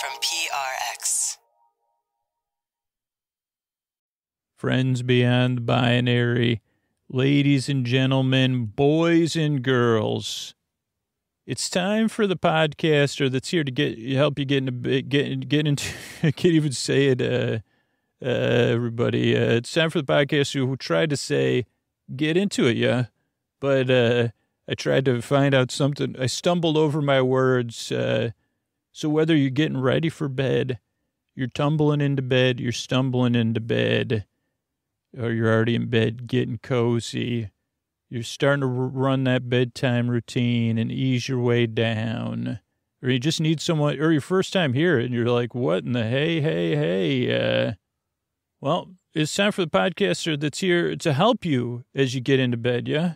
from PRX. friends beyond binary, ladies and gentlemen, boys and girls. It's time for the podcaster that's here to get help you get into get get into I can't even say it. Uh, uh, everybody, uh, it's time for the podcaster who tried to say get into it, yeah, but uh, I tried to find out something. I stumbled over my words. So whether you're getting ready for bed, you're tumbling into bed, you're stumbling into bed or you're already in bed getting cozy. You're starting to run that bedtime routine and ease your way down. Or you just need someone, or your first time here and you're like, what in the hey, hey, hey? Uh, well, it's time for the podcaster that's here to help you as you get into bed, yeah?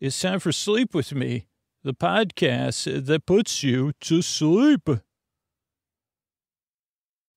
It's time for Sleep With Me, the podcast that puts you to sleep.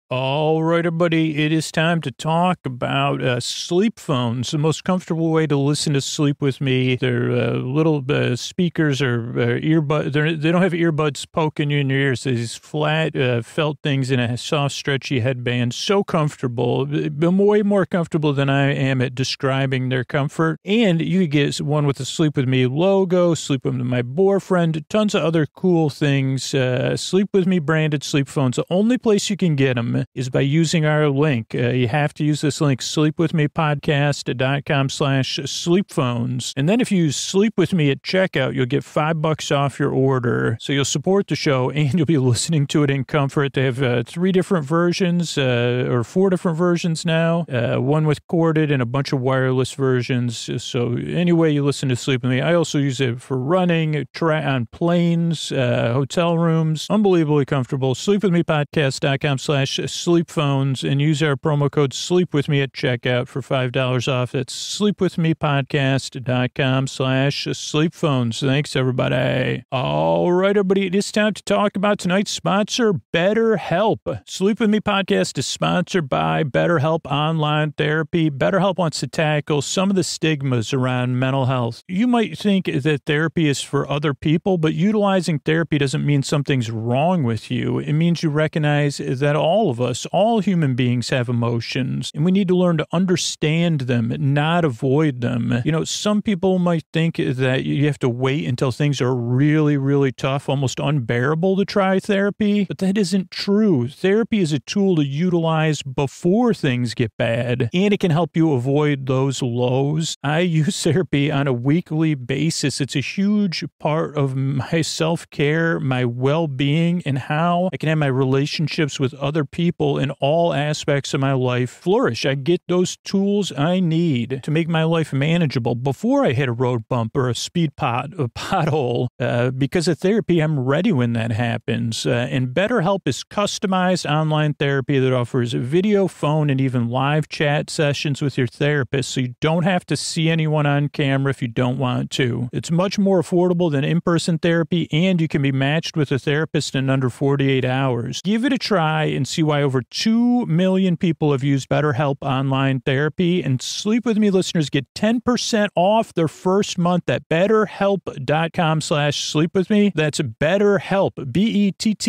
All right, everybody, it is time to talk about uh, sleep phones, the most comfortable way to listen to sleep with me. They're uh, little uh, speakers or uh, earbuds. They don't have earbuds poking you in your ears. These flat uh, felt things in a soft, stretchy headband. So comfortable, way more comfortable than I am at describing their comfort. And you could get one with the Sleep With Me logo, Sleep With My Boyfriend, tons of other cool things. Uh, sleep With Me branded sleep phones. The only place you can get them is by using our link. Uh, you have to use this link, sleepwithmepodcast.com slash sleepphones. And then if you use sleep with me at checkout, you'll get five bucks off your order. So you'll support the show and you'll be listening to it in comfort. They have uh, three different versions uh, or four different versions now, uh, one with corded and a bunch of wireless versions. So anyway, you listen to Sleep With Me. I also use it for running, tra- on planes, uh, hotel rooms. Unbelievably comfortable. Sleepwithmepodcast.com slash sleep phones and use our promo code sleep with me at checkout for $5 off. That's sleepwithmepodcast.com slash sleep phones. Thanks everybody. All right, everybody. It is time to talk about tonight's sponsor, BetterHelp. Sleep With Me podcast is sponsored by BetterHelp Online Therapy. BetterHelp wants to tackle some of the stigmas around mental health. You might think that therapy is for other people, but utilizing therapy doesn't mean something's wrong with you. It means you recognize that all of us, all human beings have emotions, and we need to learn to understand them, not avoid them. You know, some people might think that you have to wait until things are really, really tough, almost unbearable to try therapy, but that isn't true. Therapy is a tool to utilize before things get bad, and it can help you avoid those lows. I use therapy on a weekly basis. It's a huge part of my self care, my well being, and how I can have my relationships with other people in all aspects of my life flourish. I get those tools I need to make my life manageable before I hit a road bump or a speed pot, a pothole. Uh, because of therapy, I'm ready when that happens. Uh, and BetterHelp is customized online therapy that offers video, phone, and even live chat sessions with your therapist, so you don't have to see anyone on camera if you don't want to. It's much more affordable than in-person therapy, and you can be matched with a therapist in under 48 hours. Give it a try and see why over 2 million people have used BetterHelp online therapy. And Sleep With Me listeners get 10% off their first month at betterhelp.com slash sleep with me. That's BetterHelp, B-E-T-T-E-R-H-E-L-P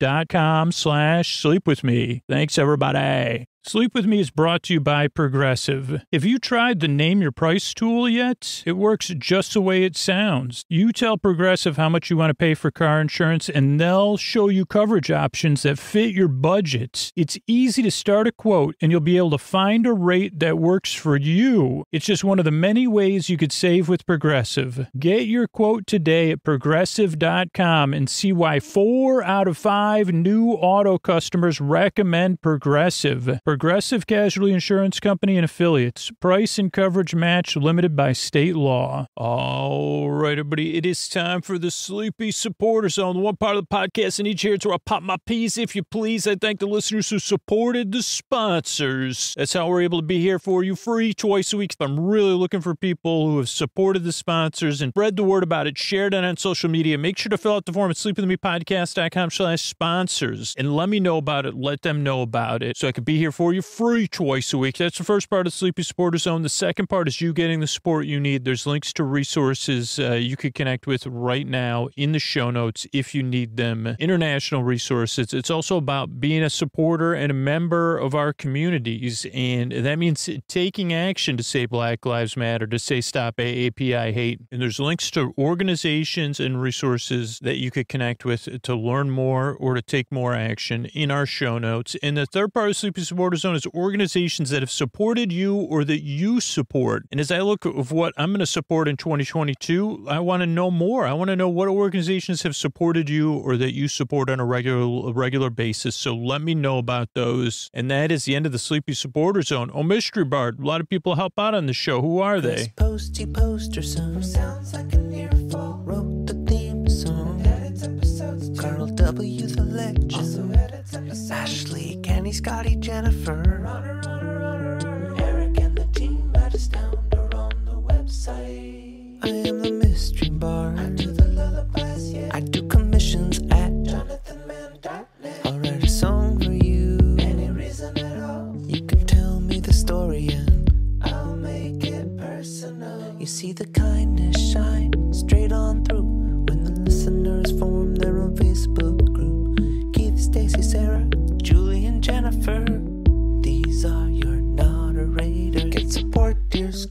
dot com slash sleep with me. Thanks, everybody. Sleep With Me is brought to you by Progressive. Have you tried the Name Your Price tool yet? It works just the way it sounds. You tell Progressive how much you want to pay for car insurance, and they'll show you coverage options that fit your budget. It's easy to start a quote, and you'll be able to find a rate that works for you. It's just one of the many ways you could save with Progressive. Get your quote today at progressive.com and see why four out of five new auto customers recommend Progressive. Progressive Casualty Insurance Company and affiliates. Price and coverage match limited by state law. All right, everybody, it is time for the Sleepy Supporter Zone, the one part of the podcast in each here. It's where I pop my peas, if you please. I thank the listeners who supported the sponsors. That's how we're able to be here for you free twice a week. I'm really looking for people who have supported the sponsors and spread the word about it. Shared it on social media. Make sure to fill out the form at sleepwithmepodcast.com slash sponsors and let me know about it. Let them know about it so I could be here for you free twice a week. That's the first part of Sleepy Supporter Zone. The second part is you getting the support you need. There's links to resources uh, you could connect with right now in the show notes if you need them. International resources. It's also about being a supporter and a member of our communities. And that means taking action to say Black Lives Matter, to say stop AAPI hate. And there's links to organizations and resources that you could connect with to learn more or to take more action in our show notes. And the third part of Sleepy Supporter Zone is organizations that have supported you or that you support. And as I look of what I'm going to support in 2022, I want to know more. I want to know what organizations have supported you or that you support on a regular regular basis. So let me know about those. And that is the end of the Sleepy Supporter Zone. Oh, Mystery Bard. A lot of people help out on the show. Who are they? posty poster son sounds like an earful. Wrote the theme song. Edits episodes. Carl W. the legend. Also edits episodes. Ashley, Kenny, Scotty, Jennifer. Runner, runner, runner. Eric and the team at Astound are on the website. I am the mystery bard. I do the lullabies, yeah. I do commissions at jonathanmann.net. I'll write a song for you. Any reason at all. You can tell me the story and I'll make it personal. You see the kindness shine straight on through when the listeners form their own Facebook group. Keith, Stacy, Sarah,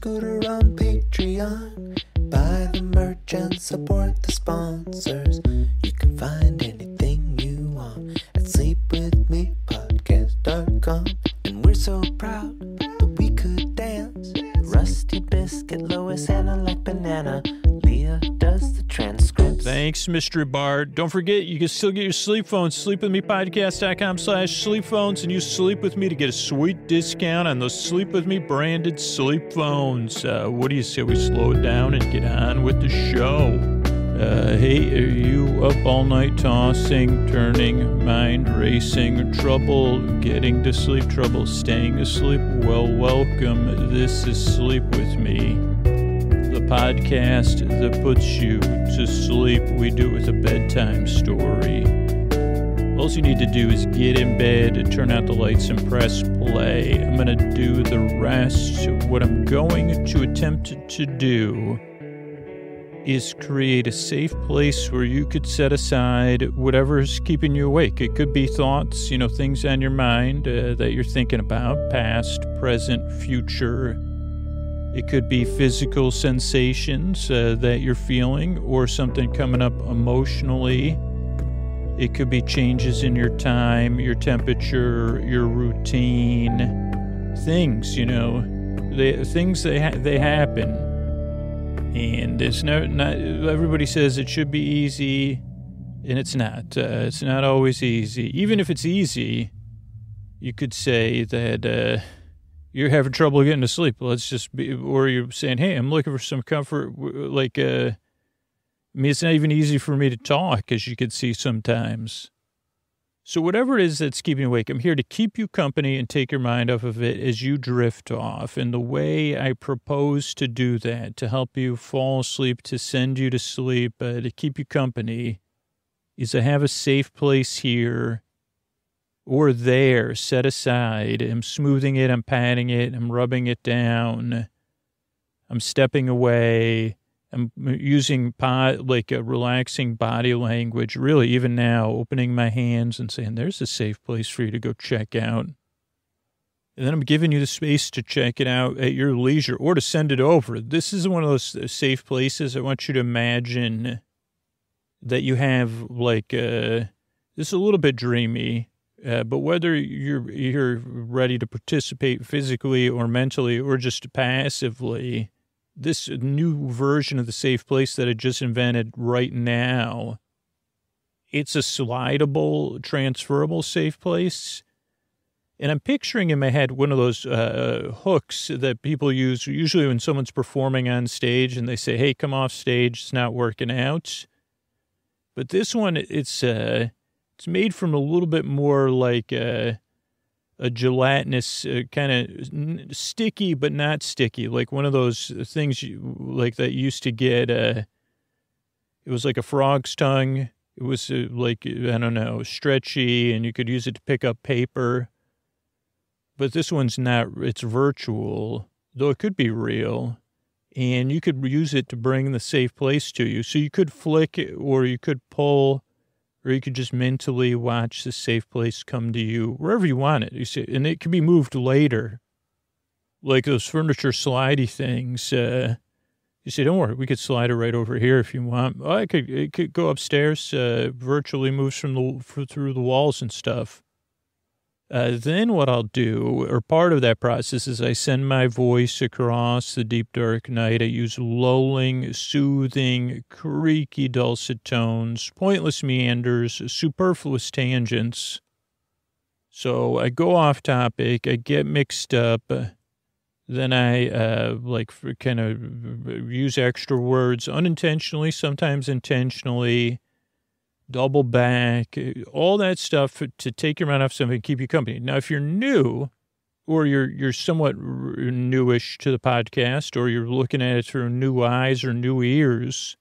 Scooter on Patreon. Buy the merch and support the sponsors. You can find anything you want at sleepwithmepodcast.com. And we're so proud that we could dance. Rusty Biscuit, Lois, Anna like banana. Thanks, Mr. Bard. Don't forget, you can still get your sleep phones. Sleepwithmepodcast.com slash sleep phones and use Sleep With Me to get a sweet discount on those Sleep With Me branded sleep phones. Uh, what do you say we slow it down and get on with the show? Uh, hey, are you up all night tossing, turning, mind racing, trouble getting to sleep, trouble staying asleep? Well, welcome. This is Sleep With Me podcast that puts you to sleep. We do it with a bedtime story. All you need to do is get in bed, turn out the lights, and press play. I'm going to do the rest. What I'm going to attempt to do is create a safe place where you could set aside whatever's keeping you awake. It could be thoughts, you know, things on your mind uh, that you're thinking about, past, present, future. It could be physical sensations uh, that you're feeling or something coming up emotionally. It could be changes in your time, your temperature, your routine, things, you know, they, things they, ha- they happen. And it's no, not, everybody says it should be easy, and it's not. Uh, it's not always easy. Even if it's easy, you could say that uh, you're having trouble getting to sleep. Let's just be, or you're saying, hey, I'm looking for some comfort. Like, uh, I mean, it's not even easy for me to talk, as you could see sometimes. So, whatever it is that's keeping you awake, I'm here to keep you company and take your mind off of it as you drift off. And the way I propose to do that, to help you fall asleep, to send you to sleep, uh, to keep you company, is to have a safe place here or there set aside. I'm smoothing it, I'm patting it, I'm rubbing it down, I'm stepping away. I'm using like a relaxing body language, really, even now, opening my hands and saying, there's a safe place for you to go check out. And then I'm giving you the space to check it out at your leisure or to send it over. This is one of those safe places. I want you to imagine that you have like, uh, this is a little bit dreamy, uh, but whether you're, you're ready to participate physically or mentally or just passively, this new version of the safe place that I just invented right now, it's a slidable, transferable safe place. And I'm picturing in my head one of those uh, hooks that people use usually when someone's performing on stage and they say, "Hey, come off stage. It's not working out." But this one, it's uh, it's made from a little bit more like uh, a gelatinous uh, kind of sticky but not sticky, like one of those things you, like that used to get. Uh, it was like a frog's tongue. It was uh, like I don't know, stretchy, and you could use it to pick up paper. but this one's not, it's virtual, though it could be real. And you could use it to bring the safe place to you. So you could flick it, or you could pull, or you could just mentally watch the safe place come to you wherever you want it. You see, and it can be moved later, like those furniture slidey things. Uh, you say, don't worry, we could slide it right over here if you want. Oh, I could, it could go upstairs, uh, virtually moves from the, through the walls and stuff. Uh, then what I'll do, or part of that process, is I send my voice across the deep dark night. I use lulling, soothing, creaky, dulcet tones, pointless meanders, superfluous tangents. So I go off topic, I get mixed up, then I uh, like kind of use extra words unintentionally, sometimes intentionally double back, all that stuff to take your mind off something and keep you company. Now, if you're new or you're you're somewhat newish to the podcast or you're looking at it through new eyes or new ears,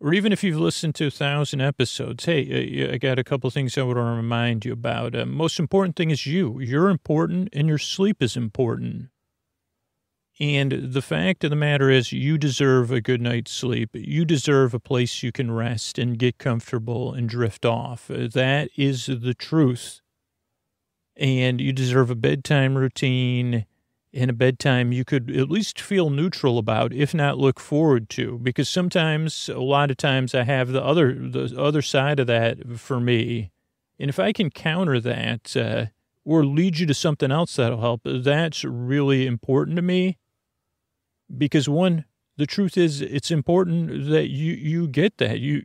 or even if you've listened to a thousand episodes, hey, I got a couple things I want to remind you about. Uh, most important thing is you. You're important and your sleep is important. And the fact of the matter is, you deserve a good night's sleep. You deserve a place you can rest and get comfortable and drift off. That is the truth. And you deserve a bedtime routine and a bedtime you could at least feel neutral about, if not look forward to. Because sometimes, a lot of times, I have the other the other side of that for me. And if I can counter that uh, or lead you to something else that'll help, that's really important to me because one, the truth is it's important that you, you get that. You,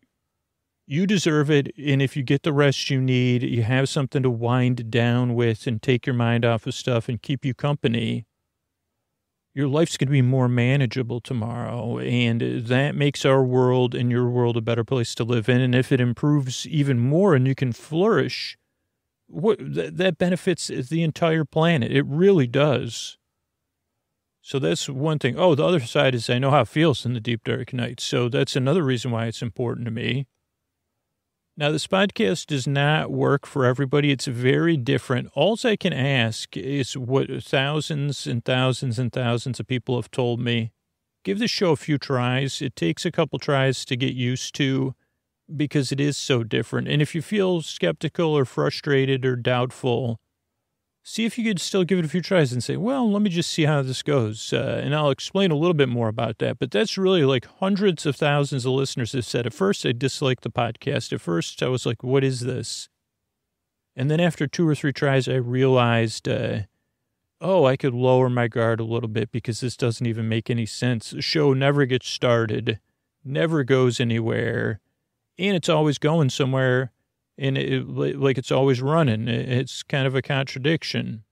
you deserve it. And if you get the rest you need, you have something to wind down with and take your mind off of stuff and keep you company. Your life's going to be more manageable tomorrow. And that makes our world and your world a better place to live in. And if it improves even more and you can flourish, what, that, that benefits the entire planet. It really does. So that's one thing. Oh, the other side is I know how it feels in the deep dark night. So that's another reason why it's important to me. Now, this podcast does not work for everybody. It's very different. All I can ask is what thousands and thousands and thousands of people have told me. Give the show a few tries. It takes a couple tries to get used to because it is so different. And if you feel skeptical or frustrated or doubtful, see if you could still give it a few tries and say, well, let me just see how this goes. Uh, and I'll explain a little bit more about that. But that's really like hundreds of thousands of listeners have said, at first, I disliked the podcast. At first, I was like, what is this? And then after two or three tries, I realized, uh, oh, I could lower my guard a little bit because this doesn't even make any sense. The show never gets started, never goes anywhere, and it's always going somewhere and it, like it's always running. It's kind of a contradiction.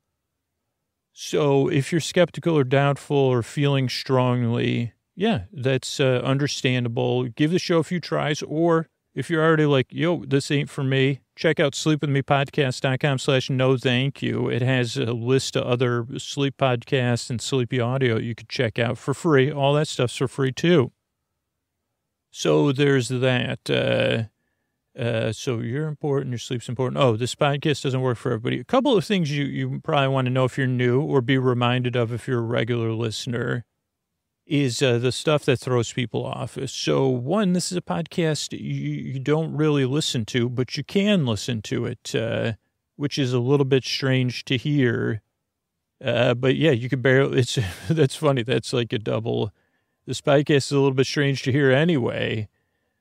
So if you're skeptical or doubtful or feeling strongly, yeah, that's uh, understandable. Give the show a few tries. Or if you're already like, yo, this ain't for me, check out sleepwithmepodcast.com slash no thank you. It has a list of other sleep podcasts and sleepy audio you could check out for free. All that stuff's for free too. So there's that. Uh, uh, so you're important, your sleep's important. Oh, this podcast doesn't work for everybody. A couple of things you, you probably want to know if you're new or be reminded of if you're a regular listener is uh, the stuff that throws people off. So, one, this is a podcast you, you don't really listen to, but you can listen to it, uh, which is a little bit strange to hear. Uh, but yeah, you can barely, it's, that's funny. That's like a double. This podcast is a little bit strange to hear anyway.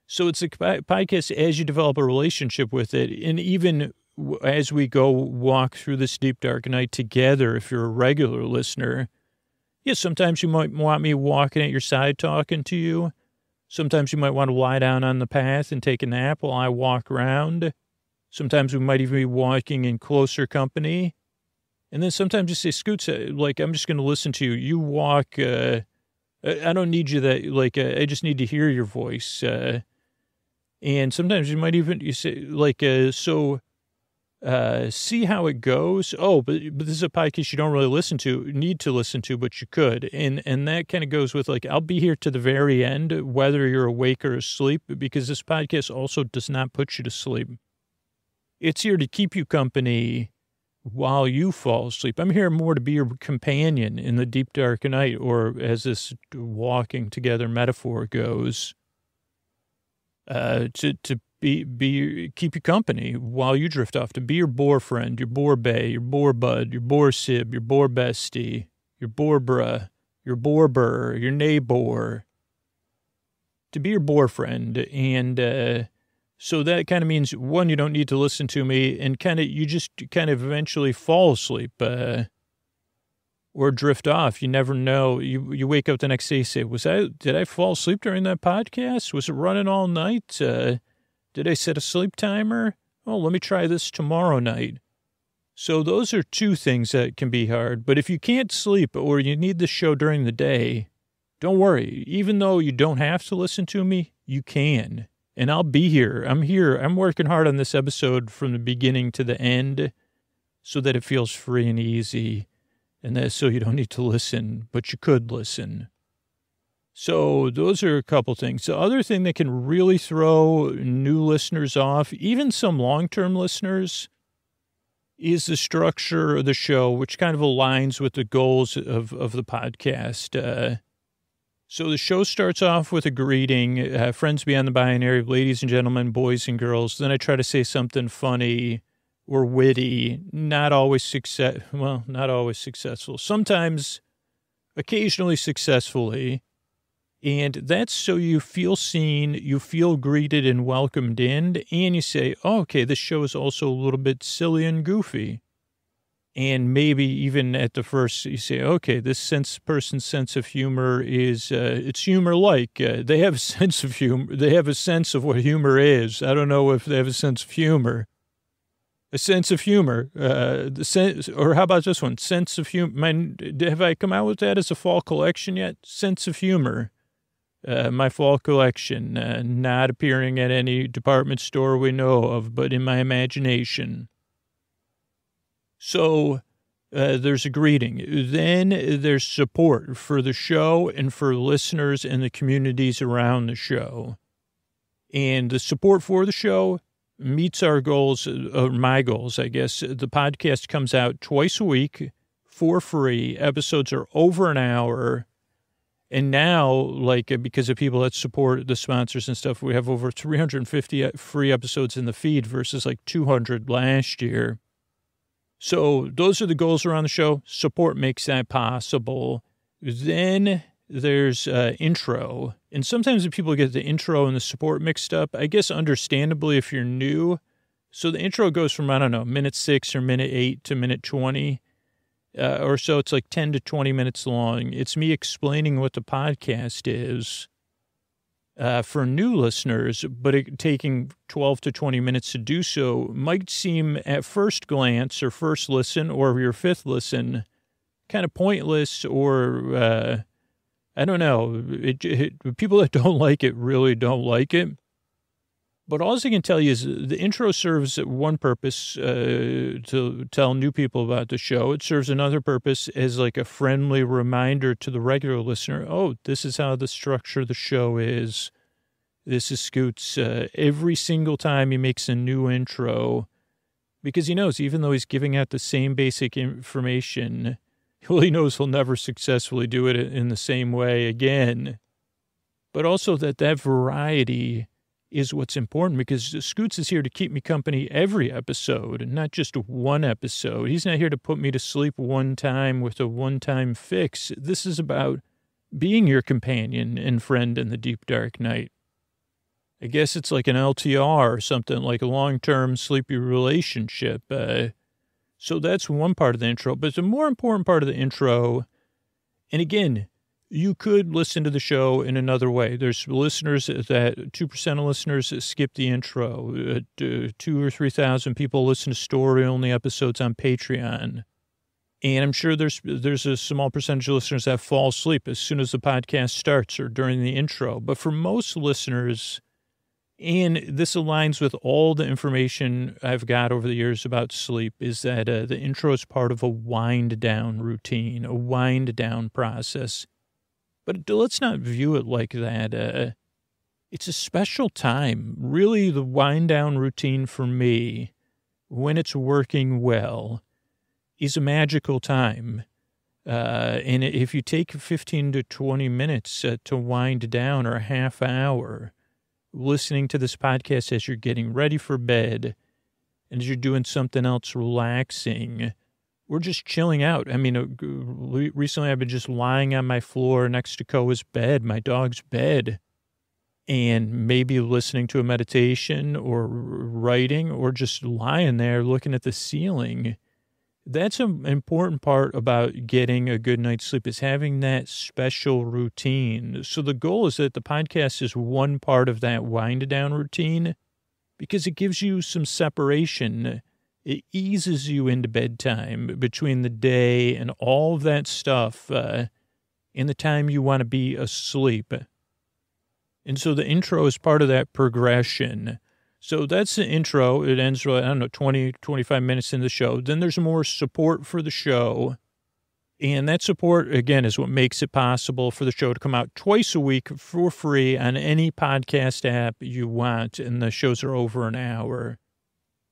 So it's a podcast as you develop a relationship with it. And even as we go walk through this deep, dark night together, if you're a regular listener, yeah, sometimes you might want me walking at your side talking to you. Sometimes you might want to lie down on the path and take a nap while I walk around. Sometimes we might even be walking in closer company. And then sometimes you say, Scoots, uh, like, I'm just going to listen to you. You walk, uh, I don't need you that, like, uh, I just need to hear your voice. Uh, and sometimes you might even you say like uh, so uh, see how it goes. Oh, but but this is a podcast you don't really listen to, need to listen to, but you could, and and that kind of goes with like I'll be here to the very end, whether you're awake or asleep, because this podcast also does not put you to sleep. It's here to keep you company while you fall asleep. I'm here more to be your companion in the deep dark night, or as this walking together metaphor goes, uh, to to be be keep you company while you drift off. To be your bore friend, your bore bay, your bore bud, your bore sib, your bore bestie, your bore bruh, your bore burr, your neighbor. To be your bore friend, and uh, so that kind of means one, you don't need to listen to me, and kind of you just kind of eventually fall asleep. Uh, or drift off. You never know. You you wake up the next day, say, "Was I? Did I fall asleep during that podcast? Was it running all night? Uh, did I set a sleep timer? Oh, let me try this tomorrow night." So those are two things that can be hard. But if you can't sleep or you need the show during the day, don't worry. Even though you don't have to listen to me, you can. And I'll be here. I'm here. I'm working hard on this episode from the beginning to the end so that it feels free and easy and that's so you don't need to listen, but you could listen. So those are a couple things. The other thing that can really throw new listeners off, even some long-term listeners, is the structure of the show, which kind of aligns with the goals of, of the podcast. Uh, so the show starts off with a greeting, uh, friends beyond the binary, ladies and gentlemen, boys and girls. Then I try to say something funny or witty, not always success. Well, not always successful. Sometimes, occasionally successfully. And that's so you feel seen, you feel greeted and welcomed in, and you say, oh, okay, this show is also a little bit silly and goofy. And maybe even at the first, you say, okay, this sense person's sense of humor is, uh, it's humor like. Uh, they have a sense of humor. They have a sense of what humor is. I don't know if they have a sense of humor a sense of humor. Uh, the sense, or how about this one? Sense of humor. have I come out with that as a fall collection yet? Sense of humor. Uh, my fall collection, uh, not appearing at any department store we know of, but in my imagination. So uh, there's a greeting. Then there's support for the show and for listeners and the communities around the show. And the support for the show meets our goals, uh, or my goals, I guess. The podcast comes out twice a week for free. Episodes are over an hour. And now, like, uh, because of people that support the sponsors and stuff, we have over 350 uh, free episodes in the feed versus like 200 last year. So those are the goals around the show. Support makes that possible. Then there's uh, intro. And sometimes people get the intro and the support mixed up. I guess understandably if you're new. So the intro goes from, I don't know, minute six or minute eight to minute 20 uh, or so. It's like 10 to 20 minutes long. It's me explaining what the podcast is uh, for new listeners, but it, taking 12 to 20 minutes to do so might seem at first glance or first listen or your fifth listen kind of pointless or uh, I don't know. It, it, people that don't like it really don't like it. But all I can tell you is the intro serves one purpose uh, to tell new people about the show. It serves another purpose as like a friendly reminder to the regular listener. Oh, this is how the structure of the show is. This is Scoots. Uh, every single time he makes a new intro, because he knows even though he's giving out the same basic information, well, he knows he'll never successfully do it in the same way again. But also that that variety is what's important because Scoots is here to keep me company every episode, and not just one episode. He's not here to put me to sleep one time with a one time fix. This is about being your companion and friend in the deep dark night. I guess it's like an LTR or something like a long term sleepy relationship. Uh, so that's one part of the intro. But the more important part of the intro, and again, you could listen to the show in another way. There's listeners that 2% of listeners skip the intro. Uh, two or 3,000 people listen to story only episodes on Patreon. And I'm sure there's there's a small percentage of listeners that fall asleep as soon as the podcast starts or during the intro. But for most listeners, and this aligns with all the information I've got over the years about sleep is that uh, the intro is part of a wind down routine, a wind down process. But let's not view it like that. Uh, it's a special time. Really, the wind down routine for me, when it's working well, is a magical time. Uh, and if you take 15 to 20 minutes uh, to wind down or a half hour listening to this podcast as you're getting ready for bed and as you're doing something else relaxing, we're just chilling out. I mean, uh, recently I've been just lying on my floor next to Koa's bed, my dog's bed, and maybe listening to a meditation or writing or just lying there looking at the ceiling. That's an important part about getting a good night's sleep is having that special routine. So the goal is that the podcast is one part of that wind down routine because it gives you some separation it eases you into bedtime between the day and all of that stuff uh, in the time you want to be asleep. And so the intro is part of that progression. So that's the intro. It ends, uh, I don't know, 20, 25 minutes in the show. Then there's more support for the show. And that support, again, is what makes it possible for the show to come out twice a week for free on any podcast app you want. And the shows are over an hour.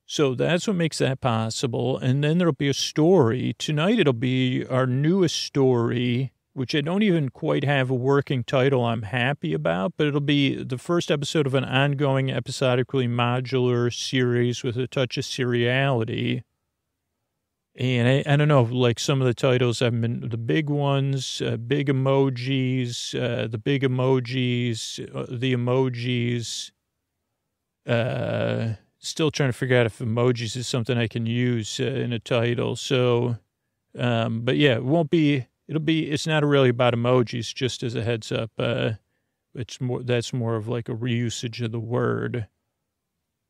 So that's what makes that possible. And then there'll be a story. Tonight it'll be our newest story, which I don't even quite have a working title I'm happy about, but it'll be the first episode of an ongoing episodically modular series with a touch of seriality. And I, I don't know, like some of the titles have been the big ones, uh, big emojis, uh, the big emojis, uh, the emojis, uh, still trying to figure out if emojis is something I can use uh, in a title. So, um, but yeah, it won't be. It'll be. It's not really about emojis. Just as a heads up, uh, it's more. That's more of like a reusage of the word.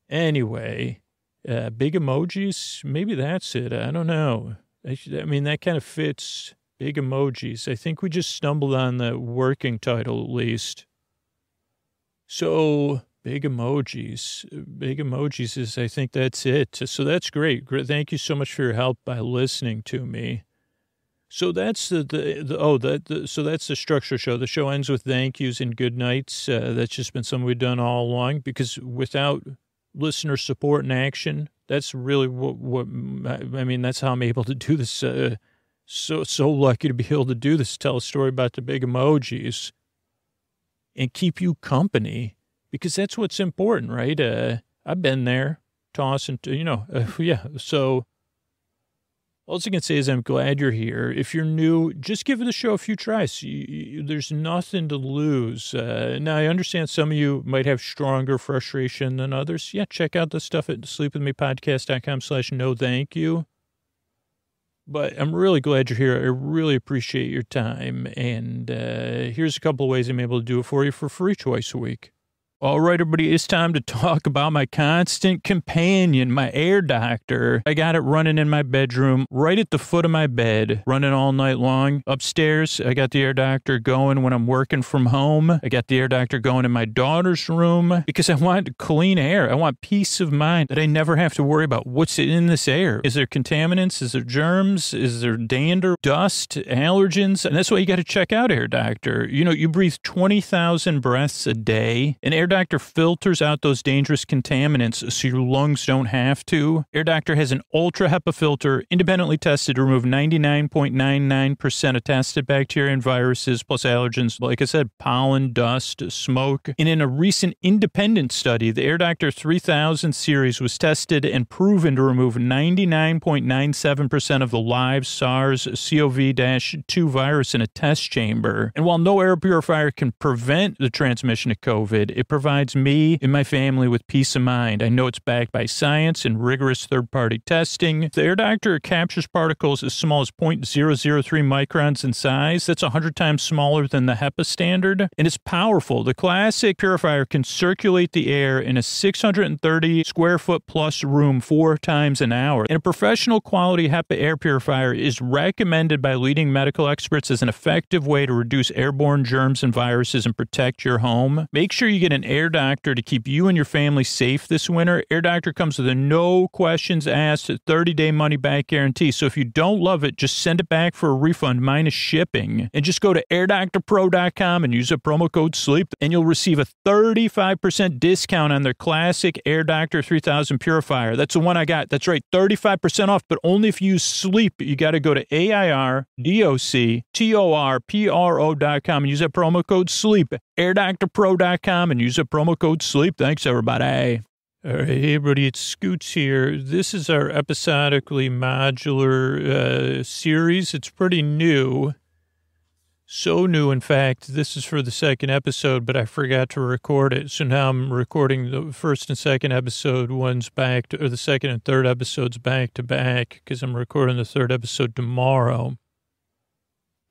Anyway, uh, big emojis. Maybe that's it. I don't know. I, I mean, that kind of fits. Big emojis. I think we just stumbled on the working title at least. So Big emojis. Big emojis is, I think that's it. So that's great. Thank you so much for your help by listening to me. So that's the, the, the oh, that, the, so that's the structure show. The show ends with thank yous and good nights. Uh, that's just been something we've done all along because without listener support and action, that's really what, what I mean, that's how I'm able to do this. Uh, so, so lucky to be able to do this, tell a story about the big emojis and keep you company because that's what's important, right? Uh, I've been there, tossing, you know, uh, yeah. So all I can say is I'm glad you're here. If you're new, just give the show a few tries. You, you, there's nothing to lose. Uh, now, I understand some of you might have stronger frustration than others. Yeah, check out the stuff at sleepwithmepodcast.com slash no thank you. But I'm really glad you're here. I really appreciate your time. And uh, here's a couple of ways I'm able to do it for you for free twice a week. All right, everybody, it's time to talk about my constant companion, my air doctor. I got it running in my bedroom, right at the foot of my bed, running all night long. Upstairs, I got the air doctor going when I'm working from home. I got the air doctor going in my daughter's room because I want clean air. I want peace of mind that I never have to worry about what's in this air. Is there contaminants? Is there germs? Is there dander, dust, allergens? And that's why you got to check out Air Doctor. You know, you breathe 20,000 breaths a day, and Air Doctor filters out those dangerous contaminants so your lungs don't have to. Air Doctor has an ultra HEPA filter independently tested to remove 99.99% of tested bacteria and viruses plus allergens, like I said, pollen, dust, smoke. And in a recent independent study, the Air Doctor 3000 series was tested and proven to remove 99.97% of the live SARS CoV 2 virus in a test chamber. And while no air purifier can prevent the transmission of COVID, it provides provides me and my family with peace of mind. I know it's backed by science and rigorous third party testing. The Air Doctor captures particles as small as 0.003 microns in size. That's 100 times smaller than the HEPA standard. And it's powerful. The classic purifier can circulate the air in a 630 square foot plus room four times an hour. And a professional quality HEPA air purifier is recommended by leading medical experts as an effective way to reduce airborne germs and viruses and protect your home. Make sure you get an Air Doctor to keep you and your family safe this winter. Air Doctor comes with a no questions asked 30 day money back guarantee. So if you don't love it, just send it back for a refund minus shipping. And just go to airdoctorpro.com and use a promo code SLEEP, and you'll receive a 35% discount on their classic Air Doctor 3000 purifier. That's the one I got. That's right, 35% off, but only if you use SLEEP. You got to go to A I R D O C T O R P R O.com and use that promo code SLEEP. AirDoctorPro.com and use the promo code SLEEP. Thanks, everybody. All right, hey, everybody, it's Scoots here. This is our episodically modular uh, series. It's pretty new. So new, in fact, this is for the second episode, but I forgot to record it. So now I'm recording the first and second episode ones back to, or the second and third episodes back to back because I'm recording the third episode tomorrow.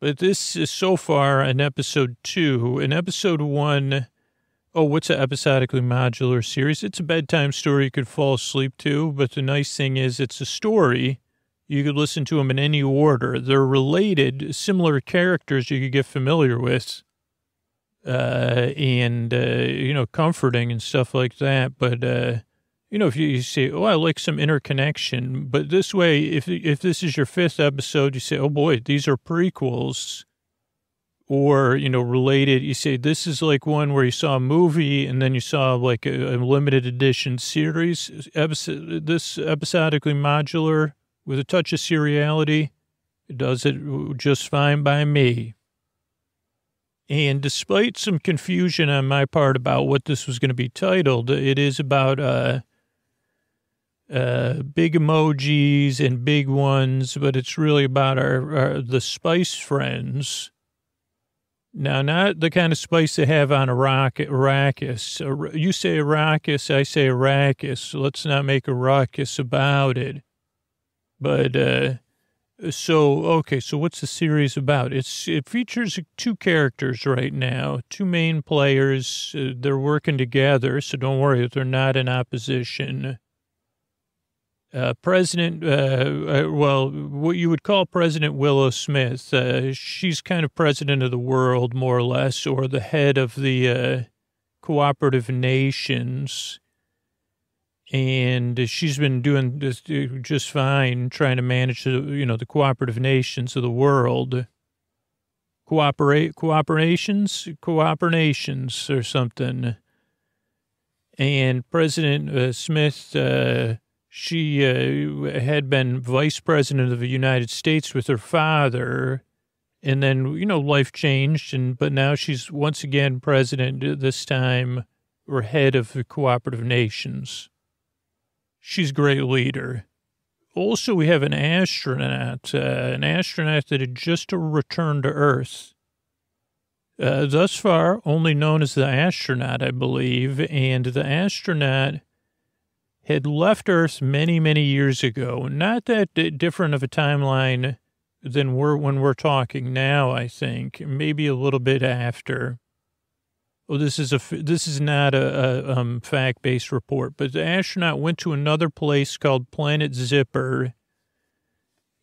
But this is so far an episode two. In episode one, oh, what's an episodically modular series? It's a bedtime story you could fall asleep to, but the nice thing is it's a story. You could listen to them in any order. They're related, similar characters you could get familiar with, uh, and, uh, you know, comforting and stuff like that. But, uh, you know, if you, say, oh, I like some interconnection, but this way, if if this is your fifth episode, you say, oh boy, these are prequels, or you know, related. You say this is like one where you saw a movie and then you saw like a, a limited edition series. Episode, this episodically modular with a touch of seriality, it does it just fine by me. And despite some confusion on my part about what this was going to be titled, it is about uh, uh, big emojis and big ones, but it's really about our, our, the spice friends. Now, not the kind of spice they have on Arrakis. Arrakis. You say Arrakis, I say Arrakis. Let's not make a ruckus about it. But uh, so okay, so what's the series about? It's it features two characters right now, two main players. Uh, they're working together, so don't worry, they're not in opposition uh, President, uh, uh, well, what you would call President Willow Smith. Uh, she's kind of president of the world, more or less, or the head of the uh, cooperative nations. And she's been doing this just fine, trying to manage the, you know, the cooperative nations of the world. Cooperate, cooperations, cooperations, or something. And President uh, Smith she uh, had been vice president of the United States with her father, and then you know life changed, and but now she's once again president. This time, or head of the cooperative nations. She's a great leader. Also, we have an astronaut, uh, an astronaut that had just returned to Earth. Uh, thus far, only known as the astronaut, I believe, and the astronaut had left Earth many, many years ago. Not that different of a timeline than we're when we're talking now. I think maybe a little bit after. Well, this is a this is not a, a um, fact based report, but the astronaut went to another place called Planet Zipper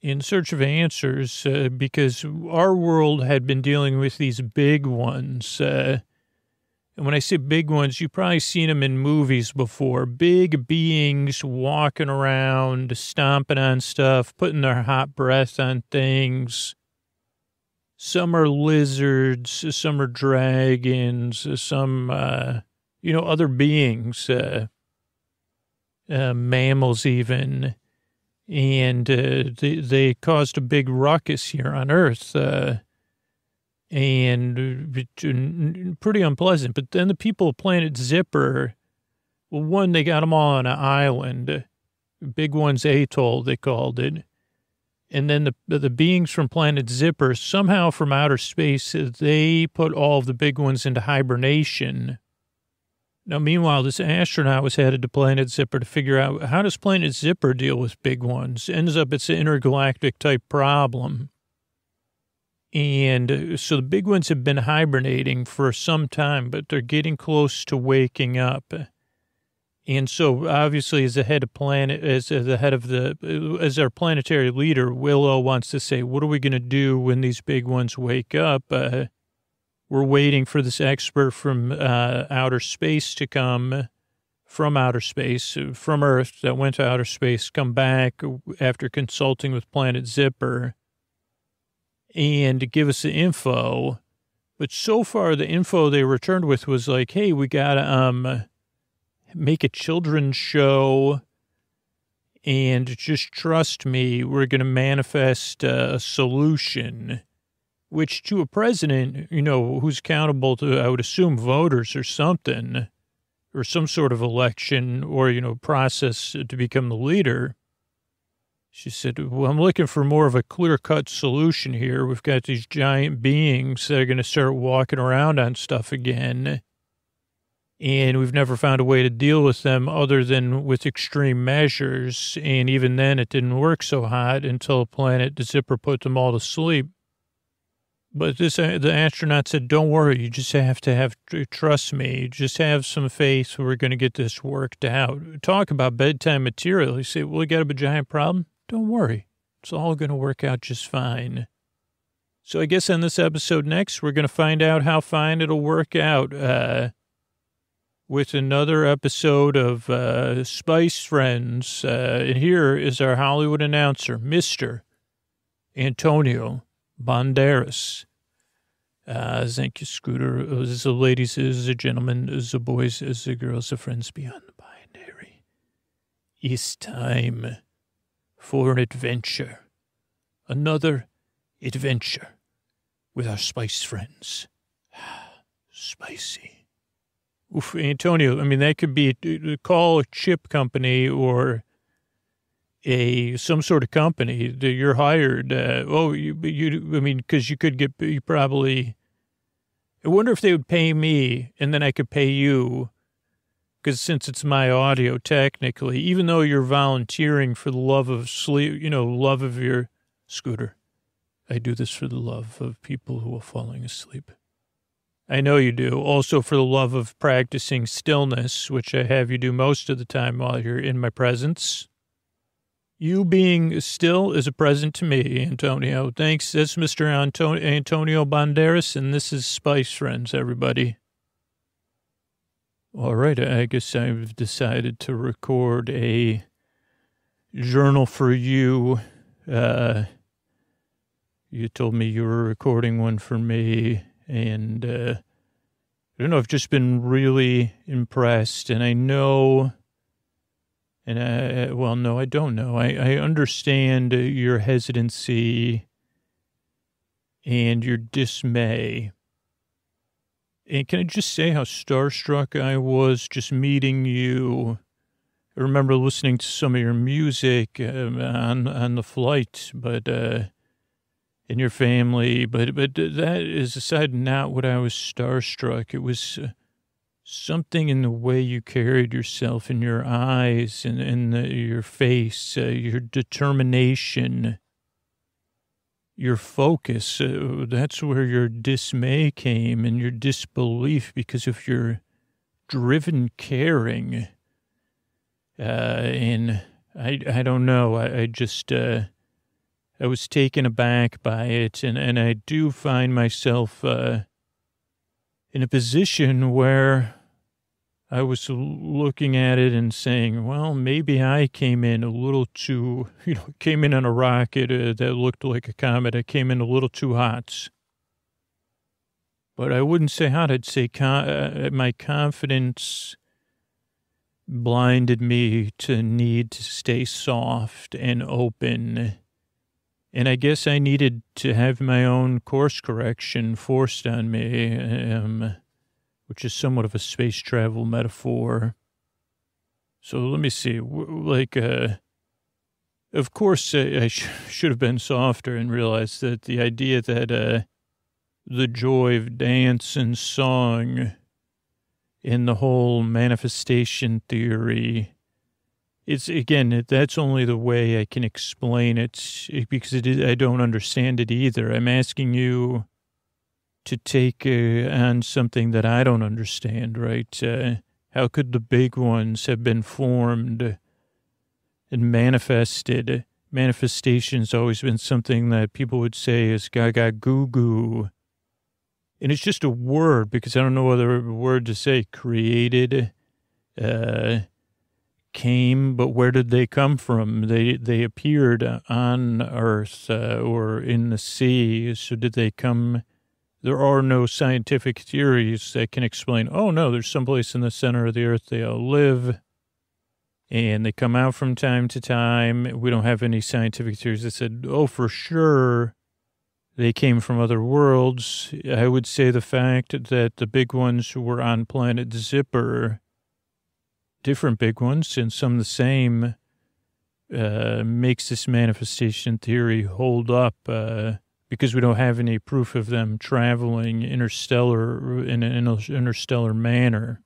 in search of answers uh, because our world had been dealing with these big ones. Uh, and when I say big ones, you've probably seen them in movies before. Big beings walking around, stomping on stuff, putting their hot breath on things. Some are lizards, some are dragons, some, uh, you know, other beings, uh, uh, mammals even. And uh, they, they caused a big ruckus here on Earth. Uh, and pretty unpleasant. But then the people of Planet Zipper, well, one, they got them all on an island, Big One's Atoll, they called it. And then the the beings from Planet Zipper, somehow from outer space, they put all of the big ones into hibernation. Now, meanwhile, this astronaut was headed to Planet Zipper to figure out how does Planet Zipper deal with big ones. Ends up it's an intergalactic type problem. And uh, so the big ones have been hibernating for some time, but they're getting close to waking up. And so, obviously, as the head of planet, as the head of the, as our planetary leader, Willow wants to say, what are we going to do when these big ones wake up? Uh, we're waiting for this expert from uh, outer space to come from outer space, from Earth that went to outer space, come back after consulting with Planet Zipper and give us the info. But so far, the info they returned with was like, hey, we got to um, make a children's show. And just trust me, we're going to manifest a solution, which to a president, you know, who's accountable to, I would assume, voters or something or some sort of election or, you know, process to become the leader. She said, Well, I'm looking for more of a clear cut solution here. We've got these giant beings that are going to start walking around on stuff again. And we've never found a way to deal with them other than with extreme measures. And even then, it didn't work so hot until Planet Zipper put them all to sleep. But this, uh, the astronaut said, "Don't worry. You just have to have trust me. you Just have some faith. We're going to get this worked out." Talk about bedtime material. He said, "Well, we got a giant problem. Don't worry. It's all going to work out just fine." So I guess on this episode next, we're going to find out how fine it'll work out uh, with another episode of uh, Spice Friends. Uh, and here is our Hollywood announcer, Mister Antonio. Banderas. Uh, thank you, Scooter. Uh, the ladies, the gentlemen, the boys, the girls, the friends beyond the binary. It's time for an adventure. Another adventure with our spice friends. Spicy. Oof, Antonio, I mean, that could be call a chip company or a some sort of company that you're hired. Uh, oh, you, you, I mean, because you could get you probably. I wonder if they would pay me and then I could pay you, because since it's my audio, technically, even though you're volunteering for the love of sleep, you know, love of your scooter. I do this for the love of people who are falling asleep. I know you do. Also for the love of practicing stillness, which I have you do most of the time while you're in my presence. You being still is a present to me, Antonio. Thanks. That's Mr. Antonio Antonio Banderas, and this is Spice Friends, everybody. All right, I guess I've decided to record a journal for you. Uh, you told me you were recording one for me, and uh, I don't know, I've just been really impressed, and I know and I, well, no, I don't know. I, I understand your hesitancy and your dismay. And can I just say how starstruck I was just meeting you? I remember listening to some of your music um, on on the flight, but uh, in your family, but but that is aside not what I was starstruck. It was. Uh, something in the way you carried yourself, in your eyes, and in, in your face, uh, your determination, your focus. Uh, that's where your dismay came and your disbelief because of your driven caring. Uh, and I, I don't know. I, I just, uh, I was taken aback by it, and, and I do find myself uh, in a position where I was looking at it and saying, well, maybe I came in a little too, you know, came in on a rocket uh, that looked like a comet. I came in a little too hot. But I wouldn't say hot. I'd say con- uh, my confidence blinded me to need to stay soft and open. And I guess I needed to have my own course correction forced on me. Um, which is somewhat of a space travel metaphor. So let me see, like, uh, of course, I, I sh- should have been softer and realized that the idea that uh, the joy of dance and song in the whole manifestation theory, it's again, that's only the way I can explain it because it is, I don't understand it either. I'm asking you to take uh, on something that I don't understand, right? Uh, how could the big ones have been formed and manifested? Manifestation's always been something that people would say is gaga goo goo. and it's just a word because I don't know other word to say. Created, uh, came, but where did they come from? They they appeared on Earth uh, or in the sea. So did they come? There are no scientific theories that can explain. Oh no, there's someplace in the center of the Earth they all live, and they come out from time to time. We don't have any scientific theories that said, oh, for sure they came from other worlds. I would say the fact that the big ones were on planet Zipper different big ones and some the same uh, makes this manifestation theory hold up uh, because we don't have any proof of them traveling interstellar in an interstellar manner.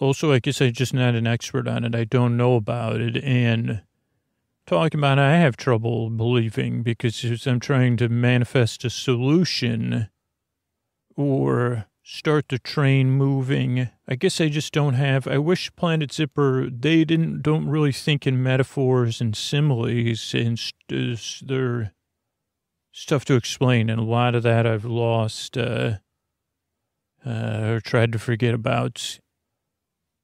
Also, I guess I'm just not an expert on it. I don't know about it. And talking about it, I have trouble believing because I'm trying to manifest a solution or start the train moving. I guess I just don't have. I wish Planet Zipper they didn't don't really think in metaphors and similes and uh, their stuff to explain, and a lot of that I've lost uh, uh, or tried to forget about.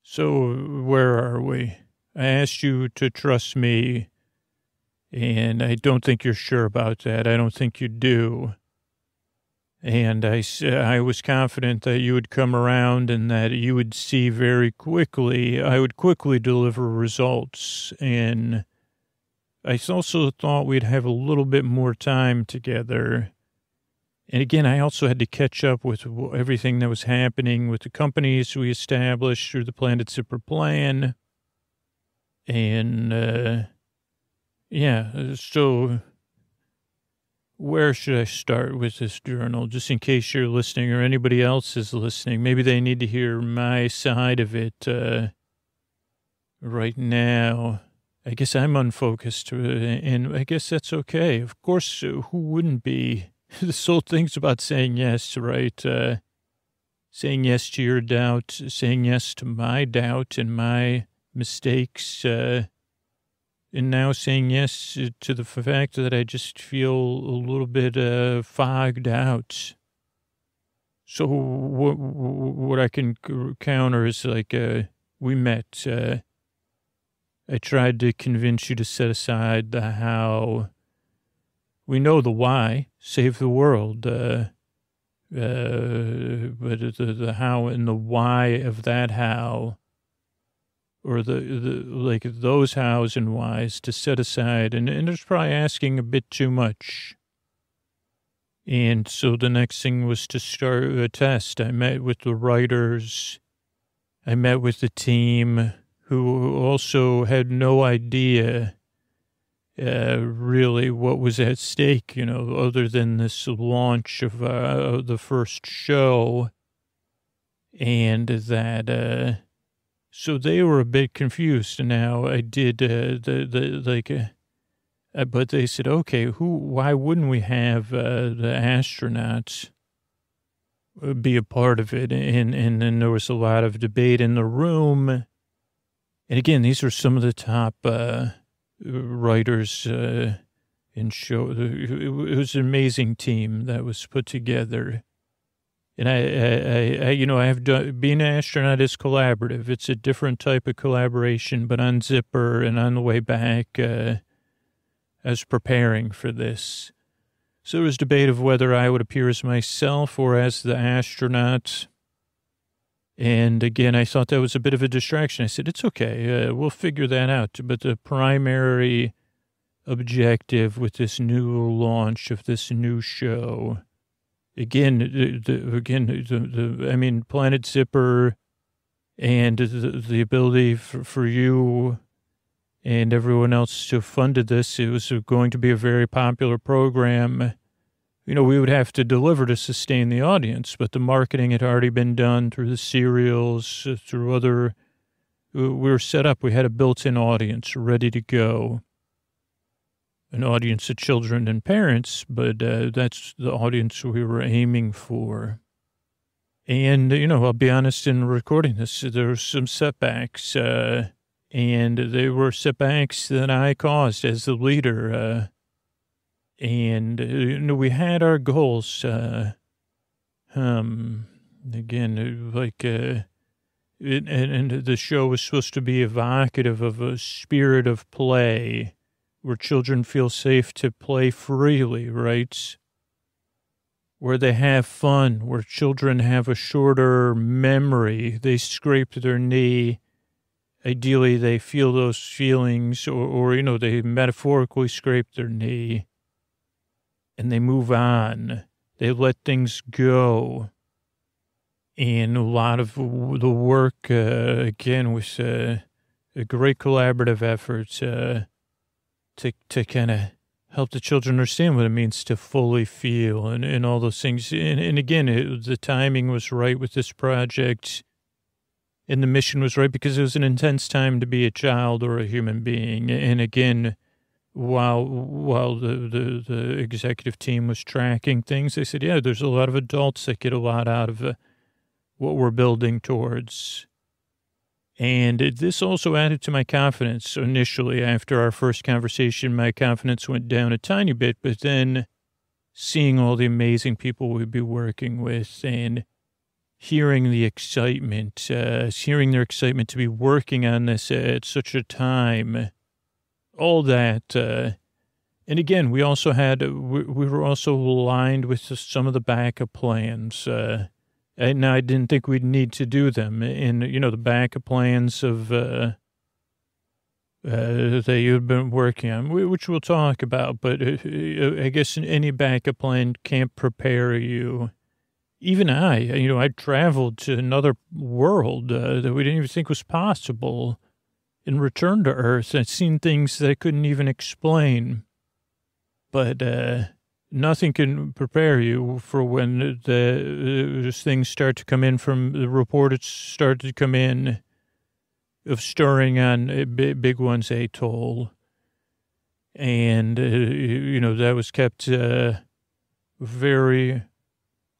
So where are we? I asked you to trust me, and I don't think you're sure about that. I don't think you do. And I, I was confident that you would come around and that you would see very quickly, I would quickly deliver results. And I also thought we'd have a little bit more time together. And again, I also had to catch up with everything that was happening with the companies we established through the Planet Zipper plan. And, uh, yeah, so where should I start with this journal? Just in case you're listening or anybody else is listening, maybe they need to hear my side of it uh, right now. I guess I'm unfocused, uh, and I guess that's okay. Of course, uh, who wouldn't be? this whole thing's about saying yes, right? Uh, saying yes to your doubt, saying yes to my doubt and my mistakes. Uh, and now saying yes to the fact that I just feel a little bit uh, fogged out. So what what I can counter is like uh, we met. I tried to convince you to set aside the how. We know the why, save the world. Uh, uh, but the, the how and the why of that how or the, the like those hows and whys to set aside, and, and it's probably asking a bit too much. And so the next thing was to start a test. I met with the writers. I met with the team who also had no idea uh, really what was at stake, you know, other than this launch of uh, the first show and that, uh, so they were a bit confused. Now I did uh, the the like, uh, but they said, okay, who? Why wouldn't we have uh, the astronauts be a part of it? And and then there was a lot of debate in the room. And again, these are some of the top uh, writers in show. It was an amazing team that was put together. And I, I, I, you know, I have done, being an astronaut is collaborative. It's a different type of collaboration, but on Zipper and on the way back, uh, I was preparing for this. So there was debate of whether I would appear as myself or as the astronaut. And again, I thought that was a bit of a distraction. I said, it's okay. Uh, we'll figure that out. But the primary objective with this new launch of this new show again, the, the, again, the, the, I mean, Planet Zipper and the, the ability for, for you and everyone else to funded this. It was going to be a very popular program. You know, we would have to deliver to sustain the audience, but the marketing had already been done through the serials, uh, through other. We were set up. We had a built-in audience ready to go an audience of children and parents, but uh, that's the audience we were aiming for. And, you know, I'll be honest in recording this, there were some setbacks, uh, and they were setbacks that I caused as the leader. Uh, and, uh, you know, we had our goals. Uh, um, again, uh, like, uh, it, and, and the show was supposed to be evocative of a spirit of play where children feel safe to play freely, right? Where they have fun, where children have a shorter memory. They scrape their knee. Ideally, they feel those feelings, or, or you know, they metaphorically scrape their knee and they move on. They let things go and a lot of the work uh, again was uh, a great collaborative effort uh, to to kind of help the children understand what it means to fully feel and, and all those things. And, and again, it, the timing was right with this project, and the mission was right because it was an intense time to be a child or a human being. And again, while while the, the, the executive team was tracking things, they said, "Yeah, there's a lot of adults that get a lot out of it." what we're building towards. And this also added to my confidence initially. After our first conversation, my confidence went down a tiny bit, but then seeing all the amazing people we'd be working with and hearing the excitement, uh, hearing their excitement to be working on this at such a time, all that. Uh, and again, we also had, we, we were also aligned with some of the backup plans. Uh, and I didn't think we'd need to do them. And, you know the backup plans of uh, uh, that you've been working on, which we'll talk about. But uh, uh, I guess any backup plan can't prepare you. Even I, you know, I traveled to another world uh, that we didn't even think was possible, and returned to Earth. I'd seen things that I couldn't even explain. But uh, nothing can prepare you for when the uh, things start to come in from the reports start to come in of stirring on big, big ones atoll and uh, you know that was kept uh, very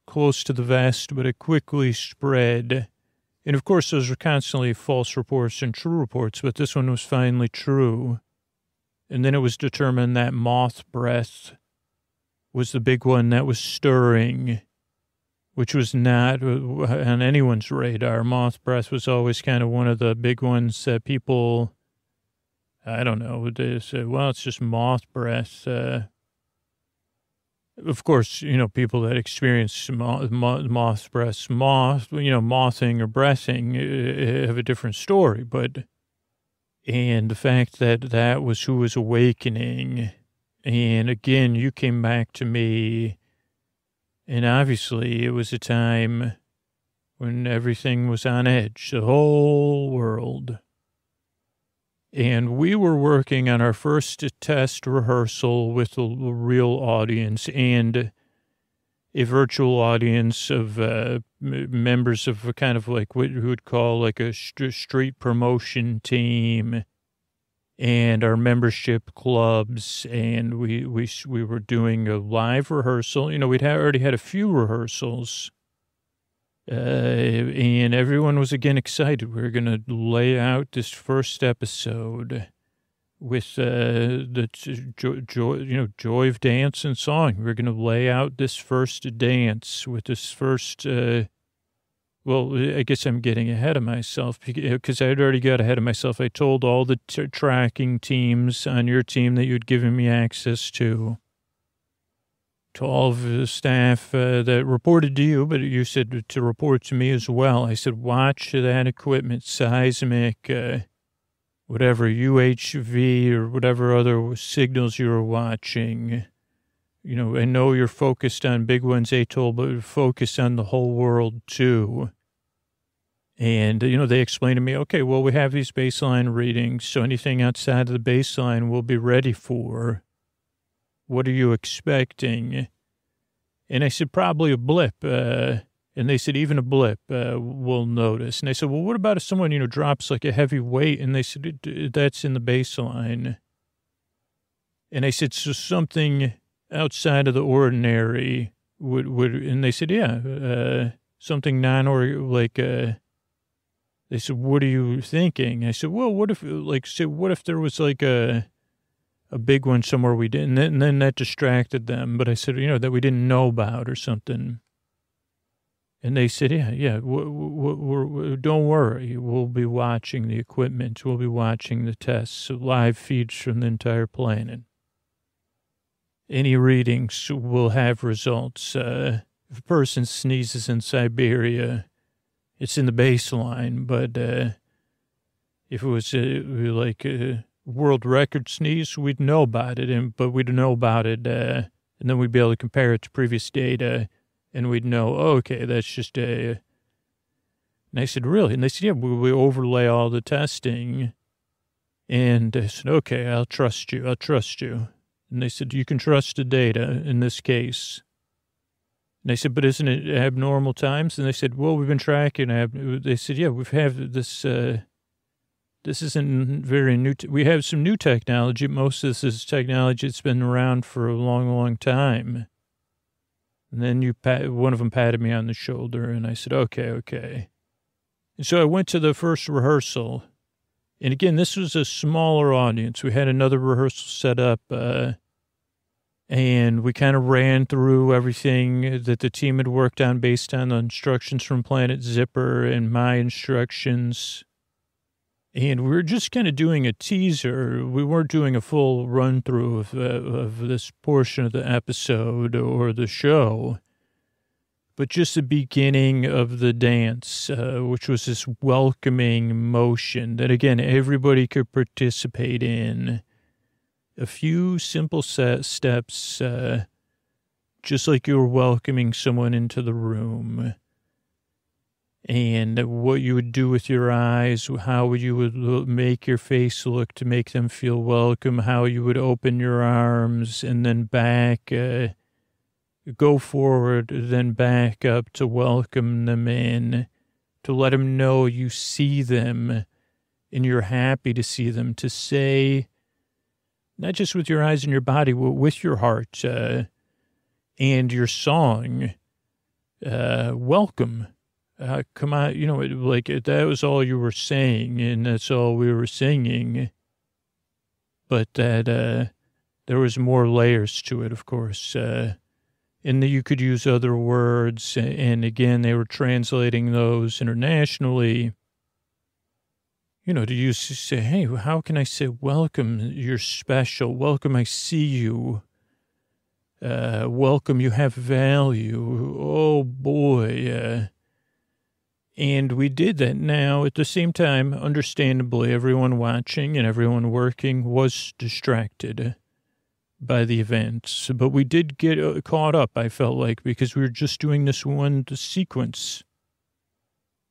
close to the vest but it quickly spread and of course those were constantly false reports and true reports but this one was finally true and then it was determined that moth breath was the big one that was stirring, which was not on anyone's radar. Moth breath was always kind of one of the big ones that people, I don't know, they say, well, it's just moth breath. Uh, of course, you know, people that experience moth, moth breath, moth, you know, mothing or breathing uh, have a different story. But, and the fact that that was who was awakening and again, you came back to me, and obviously it was a time when everything was on edge, the whole world. And we were working on our first test rehearsal with a real audience and a virtual audience of uh, members of a kind of like what you would call like a street promotion team and our membership clubs. And we we we were doing a live rehearsal. You know we'd already had a few rehearsals uh, and everyone was again excited. We are going to lay out this first episode with uh, the joy, joy, you know joy of dance and song. We we're going to lay out this first dance with this first uh, well, I guess I'm getting ahead of myself because I had already got ahead of myself. I told all the t- tracking teams on your team that you'd given me access to, to all of the staff uh, that reported to you, but you said to report to me as well. I said, watch that equipment, seismic, uh, whatever UHF or whatever other signals you're watching. You know, I know you're focused on big ones, atoll, but focus on the whole world too. And, you know, they explained to me, okay, well, we have these baseline readings, so anything outside of the baseline we'll be ready for. What are you expecting? And I said, probably a blip. Uh, and they said, even a blip uh, we'll notice. And I said, well, what about if someone, you know, drops like a heavy weight? And they said, that's in the baseline. And I said, so something outside of the ordinary would would and they said yeah uh, something non or like uh, they said what are you thinking i said well what if like say what if there was like a a big one somewhere we didn't and then, that distracted them but i said you know that we didn't know about or something And they said, yeah, yeah, w- w- w- don't worry. We'll be watching the equipment. We'll be watching the tests, live feeds from the entire planet. Any readings will have results. Uh, if a person sneezes in Siberia, it's in the baseline, but uh, if it was uh, like a world record sneeze, we'd know about it, and but we'd know about it, uh, and then we'd be able to compare it to previous data, and we'd know, oh, okay, that's just a. And I said, really? And they said, yeah, we, we overlay all the testing. And I said, okay, I'll trust you. I'll trust you. And they said, you can trust the data in this case. And I said, but isn't it abnormal times? And they said, well, we've been tracking. Ab-. They said, yeah, we've had this. Uh, this isn't very new. T- we have some new technology. Most of this is technology that's been around for a long, long time. And then you pat, one of them patted me on the shoulder, and I said, okay, okay. And so I went to the first rehearsal. And again, this was a smaller audience. We had another rehearsal set up. Uh, and we kind of ran through everything that the team had worked on based on the instructions from Planet Zipper and my instructions. And we were just kind of doing a teaser. We weren't doing a full run through of, uh, of this portion of the episode or the show, but just the beginning of the dance, uh, which was this welcoming motion that, again, everybody could participate in a few simple set steps, uh, just like you were welcoming someone into the room. And what you would do with your eyes, how you would make your face look to make them feel welcome, how you would open your arms and then back, uh, go forward, then back up to welcome them in, to let them know you see them and you're happy to see them, to say, not just with your eyes and your body, but with your heart uh, and your song. Uh, welcome. Uh, come on, you know, like that was all you were saying, and that's all we were singing. But that uh, there was more layers to it, of course. Uh, and that you could use other words, and again, they were translating those internationally you know, to use to say, hey, how can I say welcome? You're special. Welcome. I see you. Uh, welcome. You have value. Oh boy. Uh, and we did that. Now, at the same time, understandably, everyone watching and everyone working was distracted by the events. But we did get uh, caught up, I felt like, because we were just doing this one sequence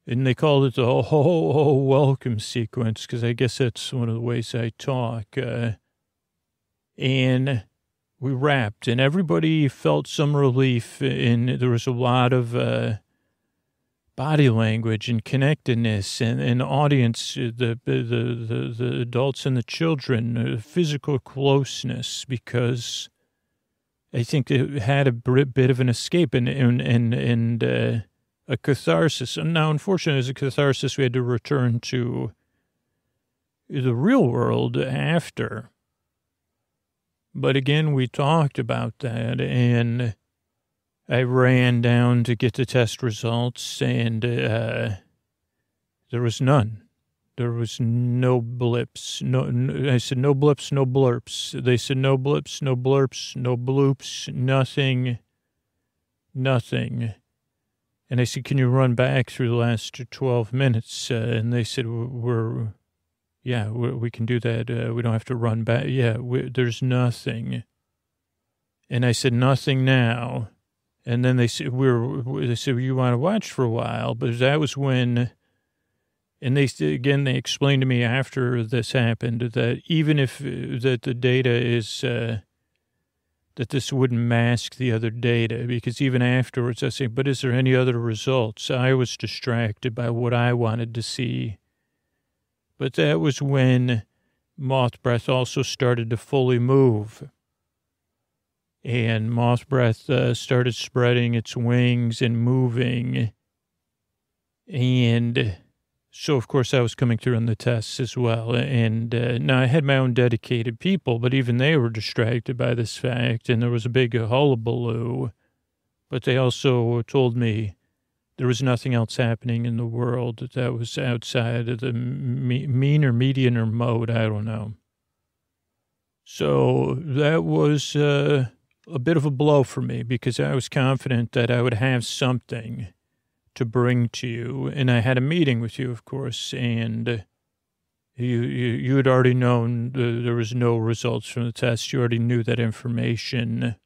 and they called it the oh, oh, oh welcome sequence because I guess that's one of the ways I talk. Uh, and we rapped, and everybody felt some relief, and there was a lot of uh, body language and connectedness, and, and audience, uh, the, the the the adults and the children, uh, physical closeness, because I think it had a bit of an escape, and and and and. Uh, a catharsis. And now, unfortunately, as a catharsis, we had to return to the real world after. But again, we talked about that, and I ran down to get the test results, and uh, there was none. There was no blips. No, no, I said no blips, no blurps. They said no blips, no blurps, no bloops, nothing, nothing. And I said, can you run back through the last 12 minutes? Uh, and they said, we're, yeah, we, we can do that. Uh, we don't have to run back. Yeah, we, there's nothing. And I said, nothing now. And then they said, we're, they said, you want to watch for a while. But that was when, and they, again, they explained to me after this happened that even if uh, that the data is, uh, that this wouldn't mask the other data because even afterwards I say, but is there any other results? I was distracted by what I wanted to see. But that was when moth breath also started to fully move. And moth breath uh, started spreading its wings and moving. And so, of course, I was coming through on the tests as well. And uh, now I had my own dedicated people, but even they were distracted by this fact. And there was a big hullabaloo. But they also told me there was nothing else happening in the world that was outside of the me- mean or median or mode. I don't know. So that was uh, a bit of a blow for me because I was confident that I would have something to bring to you. And I had a meeting with you, of course, and you, you, you had already known there was no results from the test. You already knew that information.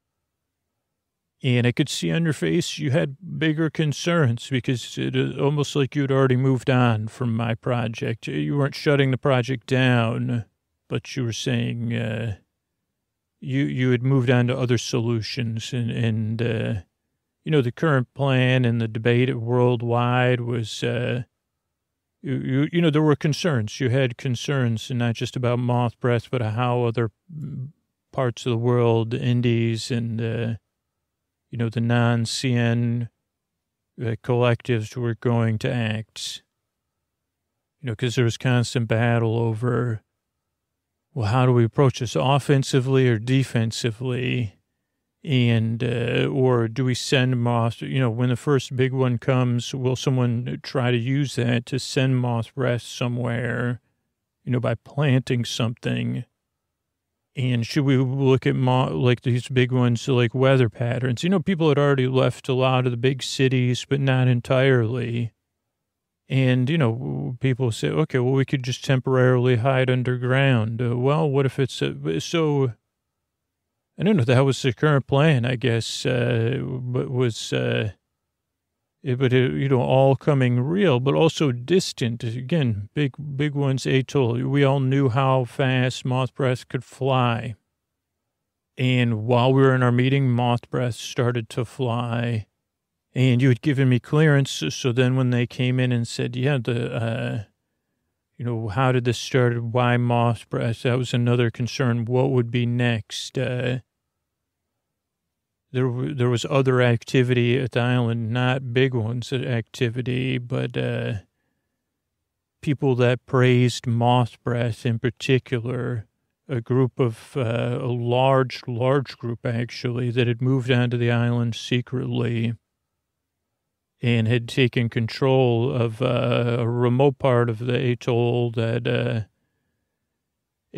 And I could see on your face you had bigger concerns because it is almost like you'd already moved on from my project. You weren't shutting the project down, but you were saying uh, you you had moved on to other solutions and and uh, you know the current plan and the debate worldwide was uh, you, you you know there were concerns. You had concerns, and not just about moth breath, but how other parts of the world, Indies and uh, you know the non-CN uh, collectives were going to act. You know, because there was constant battle over well, how do we approach this offensively or defensively? And, uh, or do we send moth, you know, when the first big one comes, will someone try to use that to send moth rest somewhere, you know, by planting something? And should we look at mo- like these big ones, like weather patterns? You know, people had already left a lot of the big cities, but not entirely. And, you know, people say, okay, well, we could just temporarily hide underground. Uh, well, what if it's uh, so? I don't know. That was the current plan, I guess, uh, but was, uh, it, but, it, you know, all coming real, but also distant. Again, big, big ones, atoll. We all knew how fast moth breath could fly. And while we were in our meeting, moth breath started to fly and you had given me clearance. So then when they came in and said, yeah, the, uh, you know, how did this start? Why moth breath? That was another concern. What would be next? Uh, there, there was other activity at the island, not big ones activity, but, uh, people that praised moth breath in particular, a group of, uh, a large, large group actually that had moved onto the island secretly and had taken control of uh, a remote part of the atoll that, uh,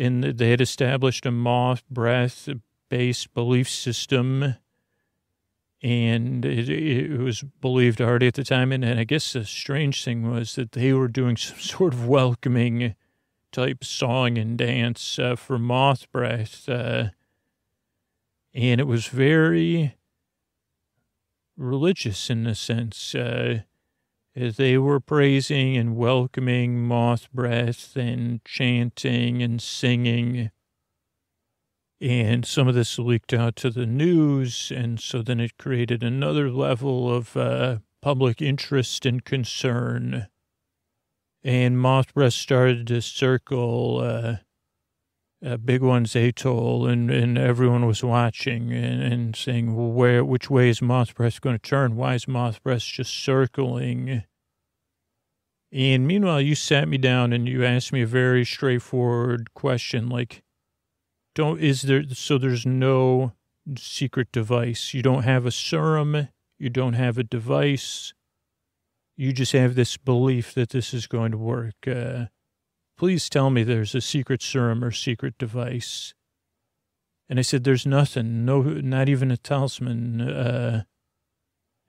and they had established a moth breath based belief system. And it, it, was believed already at the time. And, and I guess the strange thing was that they were doing some sort of welcoming type song and dance uh, for moth breath. Uh, and it was very religious in a sense. Uh, they were praising and welcoming moth breath and chanting and singing. And some of this leaked out to the news. And so then it created another level of uh, public interest and concern. And moth breath started to circle uh, uh, big one's atoll, and, and everyone was watching and, and saying, well, where, which way is Moth Breath going to turn? Why is Moth Breath just circling? And meanwhile, you sat me down and you asked me a very straightforward question, like, don't, is there, so there's no secret device. You don't have a serum. You don't have a device. You just have this belief that this is going to work. Uh, please tell me there's a secret serum or secret device. And I said, there's nothing, no, not even a talisman. Uh,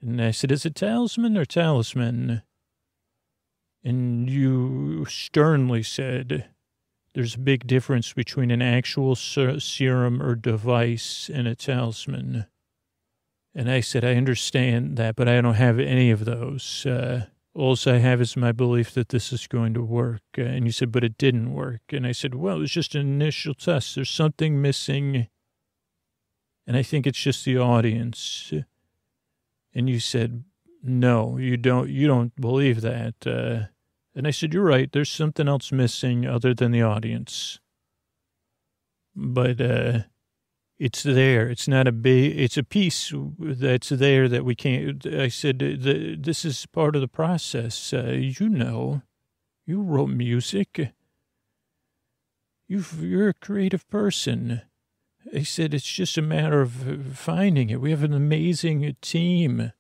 and I said, is it talisman or talisman? And you sternly said, there's a big difference between an actual ser- serum or device and a talisman. And I said, I understand that, but I don't have any of those. Uh, all I have is my belief that this is going to work. Uh, and you said, but it didn't work. And I said, well, it's just an initial test. There's something missing. And I think it's just the audience. And you said, no, you don't, you don't believe that. Uh, and I said, you're right. There's something else missing other than the audience. But, uh, it's there. It's not a big, it's a piece that's there that we can't. I said, the, this is part of the process. Uh, you know, you wrote music. you you're a creative person. I said, it's just a matter of finding it. We have an amazing team.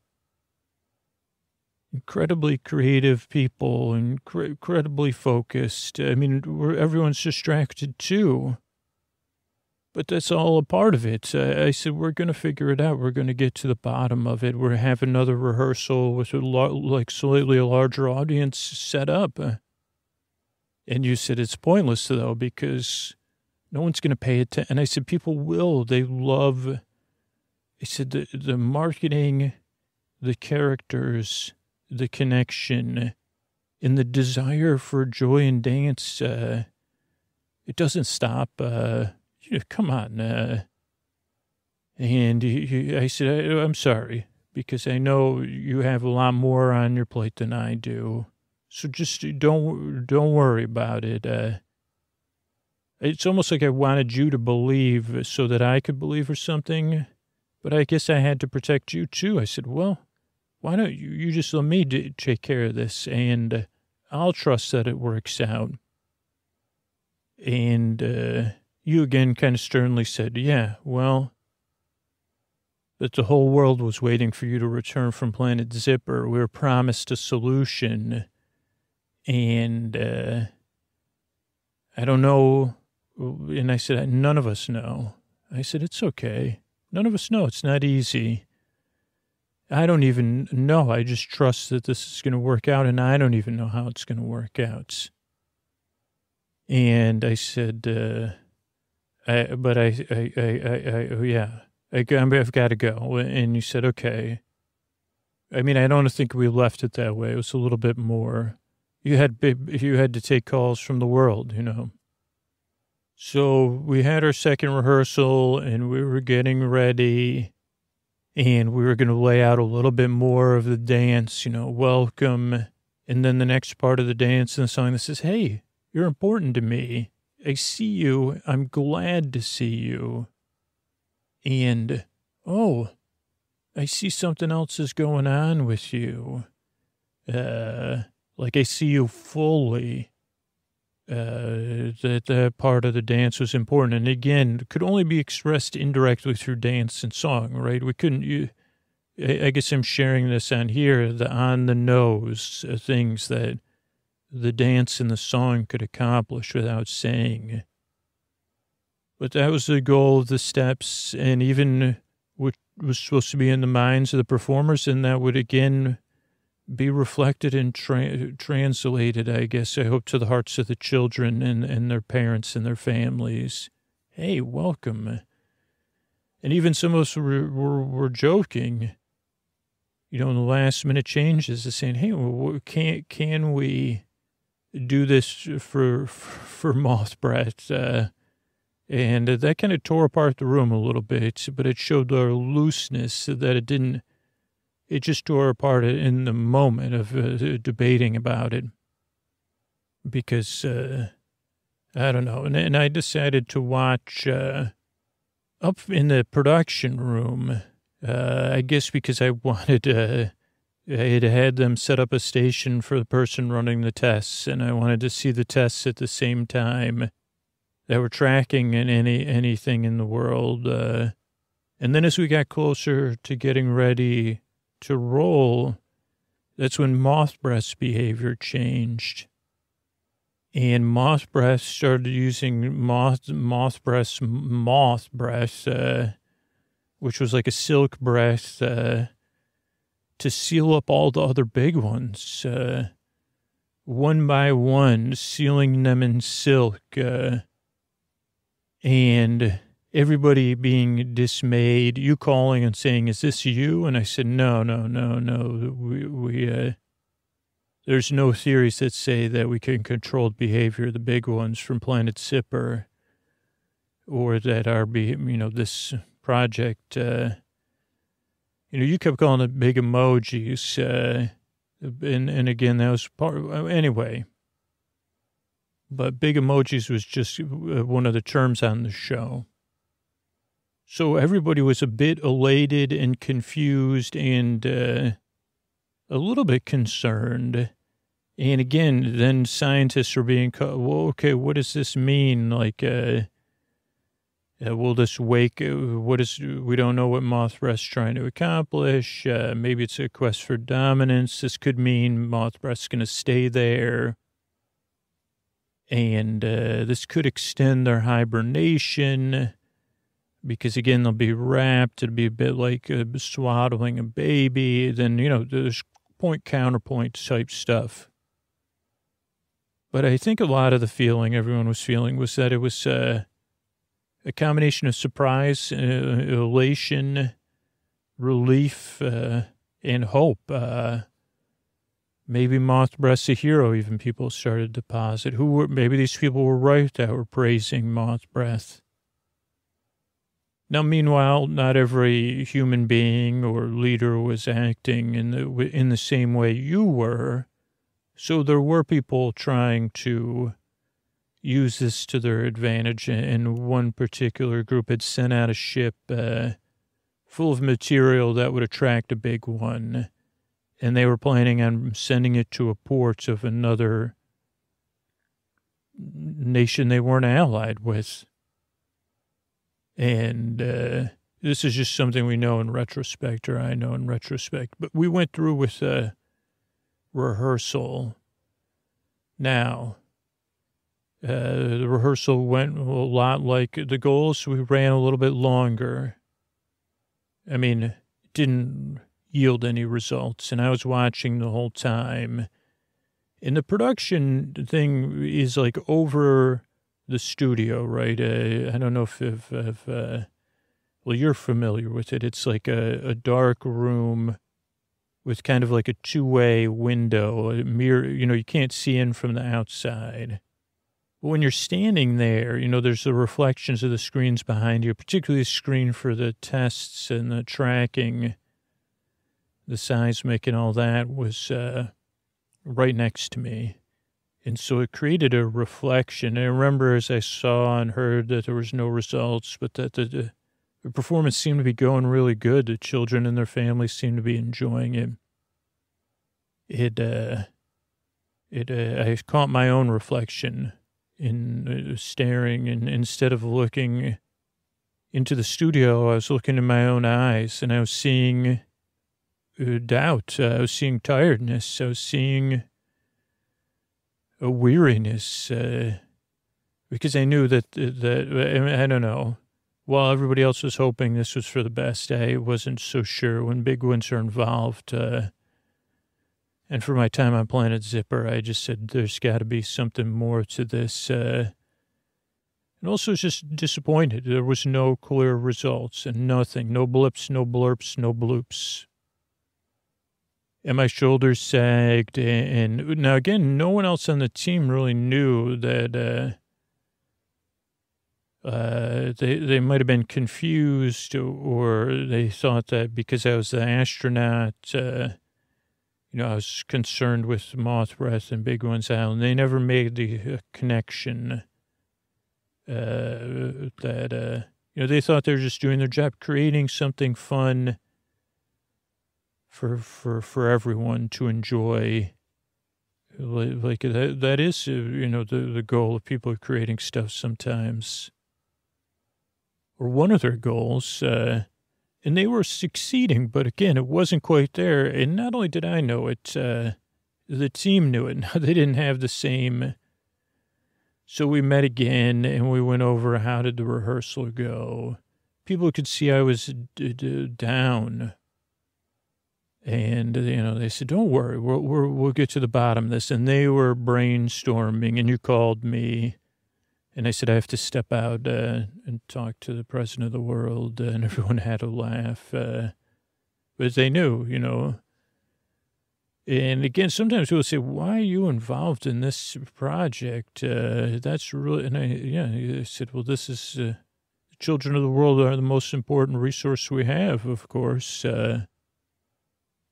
incredibly creative people, incre- incredibly focused. I mean, everyone's distracted too. But that's all a part of it. I, said, we're going to figure it out. We're going to get to the bottom of it. We're have another rehearsal with a like slightly larger audience set up. And you said, it's pointless though, because no one's going to pay attention. And I said, people will. They love, I said, the, the marketing, the characters, the connection, and the desire for joy and dance. Uh, it doesn't stop. Uh, come on. Uh, and I said, I, I'm sorry, because I know you have a lot more on your plate than I do. So just don't don't worry about it. Uh, it's almost like I wanted you to believe so that I could believe or something. But I guess I had to protect you too. I said, well, why don't you, you just let me take care of this and I'll trust that it works out. And uh, you again kind of sternly said, yeah, well, that the whole world was waiting for you to return from Planet Zipper. We were promised a solution. And uh, I don't know and I said, none of us know. I said, it's okay. None of us know. It's not easy. I don't even know. I just trust that this is going to work out, and I don't even know how it's going to work out. And I said, uh, I, but I, I, I, I, I oh, yeah, I, I've got to go. And you said, okay. I mean, I don't think we left it that way. It was a little bit more. You had, you had to take calls from the world, you know. So we had our second rehearsal and we were getting ready and we were going to lay out a little bit more of the dance, you know, welcome. And then the next part of the dance and the song that says, Hey, you're important to me. I see you. I'm glad to see you. And, oh, I see something else is going on with you. Uh, like I see you fully uh, that that part of the dance was important. And again, could only be expressed indirectly through dance and song, right? We couldn't, you, I guess I'm sharing this on here, the on the nose uh, things that the dance and the song could accomplish without saying. But that was the goal of the steps, and even what was supposed to be in the minds of the performers, and that would again be reflected and tra- translated, I guess, I hope, to the hearts of the children and, and their parents and their families. Hey, welcome. And even some of us were, were, were joking, you know, in the last minute changes, of saying, hey, can, can we do this for, for Moth Breath? Uh, and that kind of tore apart the room a little bit, but it showed our looseness that it didn't it just tore apart in the moment of uh, debating about it because uh, I don't know. And, and, I decided to watch uh, up in the production room. Uh, I guess because I wanted uh, I had had them set up a station for the person running the tests, and I wanted to see the tests at the same time that were tracking in any anything in the world. Uh, and then as we got closer to getting ready to roll, that's when moth breath's behavior changed. And moth breath started using moth, moth breath, moth breath, uh, which was like a silk breath, uh, to seal up all the other big ones, uh, one by one, sealing them in silk. Uh, and everybody being dismayed, you calling and saying, is this you? And I said, no, no, no, no. We, we, uh, there's no theories that say that we can control behavior, the big ones from Planet Zipper, or that our, be, you know, this project, uh, you know, you kept calling it big emojis, uh, and, and again, that was part, anyway, but big emojis was just uh, one of the terms on the show. So everybody was a bit elated and confused and uh, a little bit concerned. And again, then scientists were being called, well, okay, what does this mean? Like, uh, Uh, will this wake? Uh, what is? We don't know what Mothbreath's trying to accomplish. Uh, maybe it's a quest for dominance. This could mean Mothbreath's going to stay there, and uh, this could extend their hibernation because again they'll be wrapped. It'll be a bit like uh, swaddling a baby. Then you know there's point counterpoint type stuff. But I think a lot of the feeling everyone was feeling was that it was uh, a combination of surprise, uh, elation, relief, uh, and hope. Uh, maybe Mothbreath's a hero, even people started to posit. Who were, maybe these people were right that were praising Mothbreath. Now, meanwhile, not every human being or leader was acting in the, in the same way you were. So there were people trying to use this to their advantage. And one particular group had sent out a ship uh, full of material that would attract a big one. And they were planning on sending it to a port of another nation they weren't allied with. And uh, this is just something we know in retrospect, or I know in retrospect. But we went through with a rehearsal. Now, uh, the rehearsal went a lot like the goals. We ran a little bit longer. I mean, it didn't yield any results. And I was watching the whole time. And the production thing is like over the studio, right? Uh, I don't know if, if, if uh, well, you're familiar with it. It's like a, a dark room with kind of like a two way window, a mirror. You know, you can't see in from the outside. But when you're standing there, you know, there's the reflections of the screens behind you, particularly the screen for the tests and the tracking, the seismic and all that was uh, right next to me. And so it created a reflection. I remember as I saw and heard that there was no results, but that the, the performance seemed to be going really good. The children and their families seemed to be enjoying it. It, uh, it, uh, I caught my own reflection in uh, staring, and instead of looking into the studio, I was looking in my own eyes, and I was seeing uh, doubt. Uh, I was seeing tiredness. I was seeing a weariness uh, because I knew that that I don't know. While everybody else was hoping this was for the best, I wasn't so sure. When big ones are involved, uh, and for my time on Planet Zipper, I just said there's got to be something more to this. Uh, and also just disappointed. There was no clear results and nothing. No blips, no blurps, no bloops and my shoulders sagged. And, and, now again, no one else on the team really knew that uh, uh, they they might have been confused, or they thought that because I was the astronaut, uh, you know, I was concerned with moth breath and Big Ones Island. They never made the uh, connection uh, that uh, you know they thought they were just doing their job, creating something fun for for for everyone to enjoy like that that is uh, you know the the goal of people creating stuff sometimes or one of their goals uh, and they were succeeding but again it wasn't quite there. And not only did i know it uh, the team knew it. They didn't have the same. So we met again and we went over how did the rehearsal go. People could see i was d- d- down. And, you know, they said, don't worry, we'll, we'll, we'll get to the bottom of this. And they were brainstorming, and you called me. And I said, I have to step out uh, and talk to the president of the world. And everyone had a laugh. Uh, but they knew, you know. And again, sometimes people say, why are you involved in this project? Uh, that's really, and I, yeah, I said, well, this is, uh, the children of the world are the most important resource we have, of course. Uh,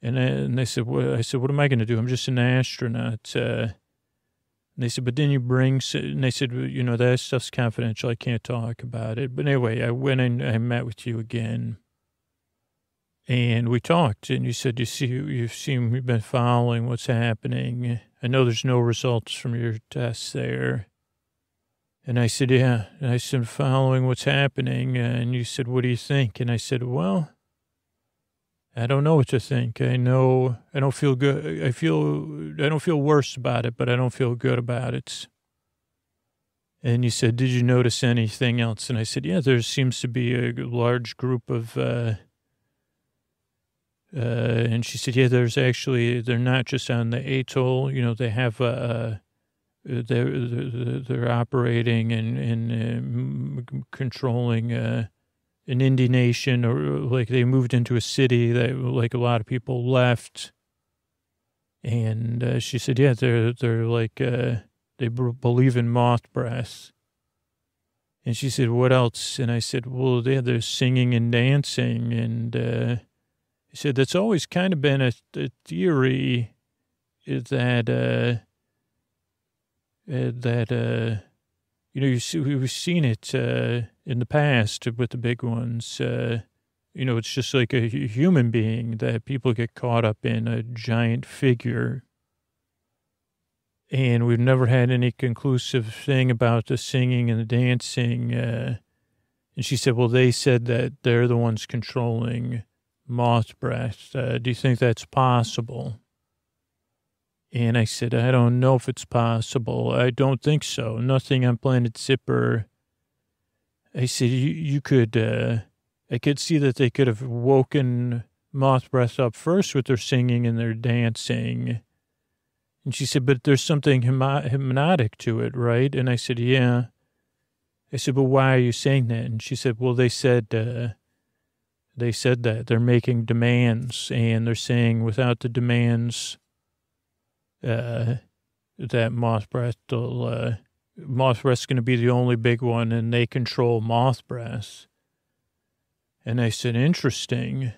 and, I, and they said, well, I said, what am I going to do? I'm just an astronaut. And they said, but then you bring, and they said, you know, that stuff's confidential. I can't talk about it. But anyway, I went and I met with you again. And we talked, and you said, you see, you've seen, you've been following what's happening. I know there's no results from your tests there. And I said, yeah. And I said, following what's happening. And you said, what do you think? And I said, well, I don't know what to think. I know I don't feel good. I feel, I don't feel worse about it, but I don't feel good about it. And you said, did you notice anything else? And I said, yeah, there seems to be a large group of, uh, uh, and she said, yeah, there's actually, they're not just on the atoll, you know, they have, uh, they're, they're, they're operating and, and uh, controlling, uh, an indie nation or like they moved into a city that like a lot of people left. And uh, she said, yeah, they're, they're like, uh, they b- believe in moth breath. And she said, what else? And I said, well, yeah, they're singing and dancing. And uh, said, that's always kind of been a, a theory that, uh, uh, that, uh, you know, you see, we've seen it uh, in the past with the big ones. Uh, you know, it's just like a human being that people get caught up in a giant figure. And we've never had any conclusive thing about the singing and the dancing. Uh, and she said, well, they said that they're the ones controlling moth breath. Uh, do you think that's possible? And I said, I don't know if it's possible. I don't think so. Nothing on Planet Zipper. I said, you, you could, uh, I could see that they could have woken Moth Breath up first with their singing and their dancing. And she said, but there's something hypnotic to it, right? And I said, yeah. I said, but why are you saying that? And she said, well, they said, uh, they said that they're making demands and they're saying without the demands, uh, that moth breath will, uh, moth breath's going to be the only big one and they control moth breath. And I said, interesting.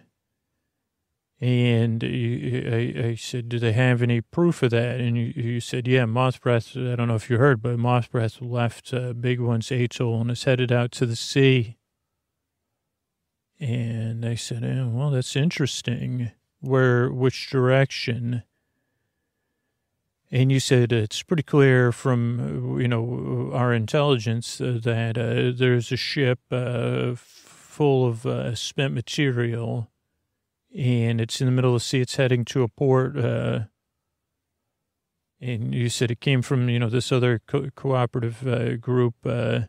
And I, I said, do they have any proof of that? And you, you said, yeah, moth breath, I don't know if you heard, but moth breath left uh, big one's atoll and is headed out to the sea. And I said, oh, well, that's interesting. Where, which direction? And you said it's pretty clear from, you know, our intelligence uh, that uh, there's a ship uh, full of uh, spent material and it's in the middle of the sea. It's heading to a port. Uh, and you said it came from, you know, this other co- cooperative uh, group. and,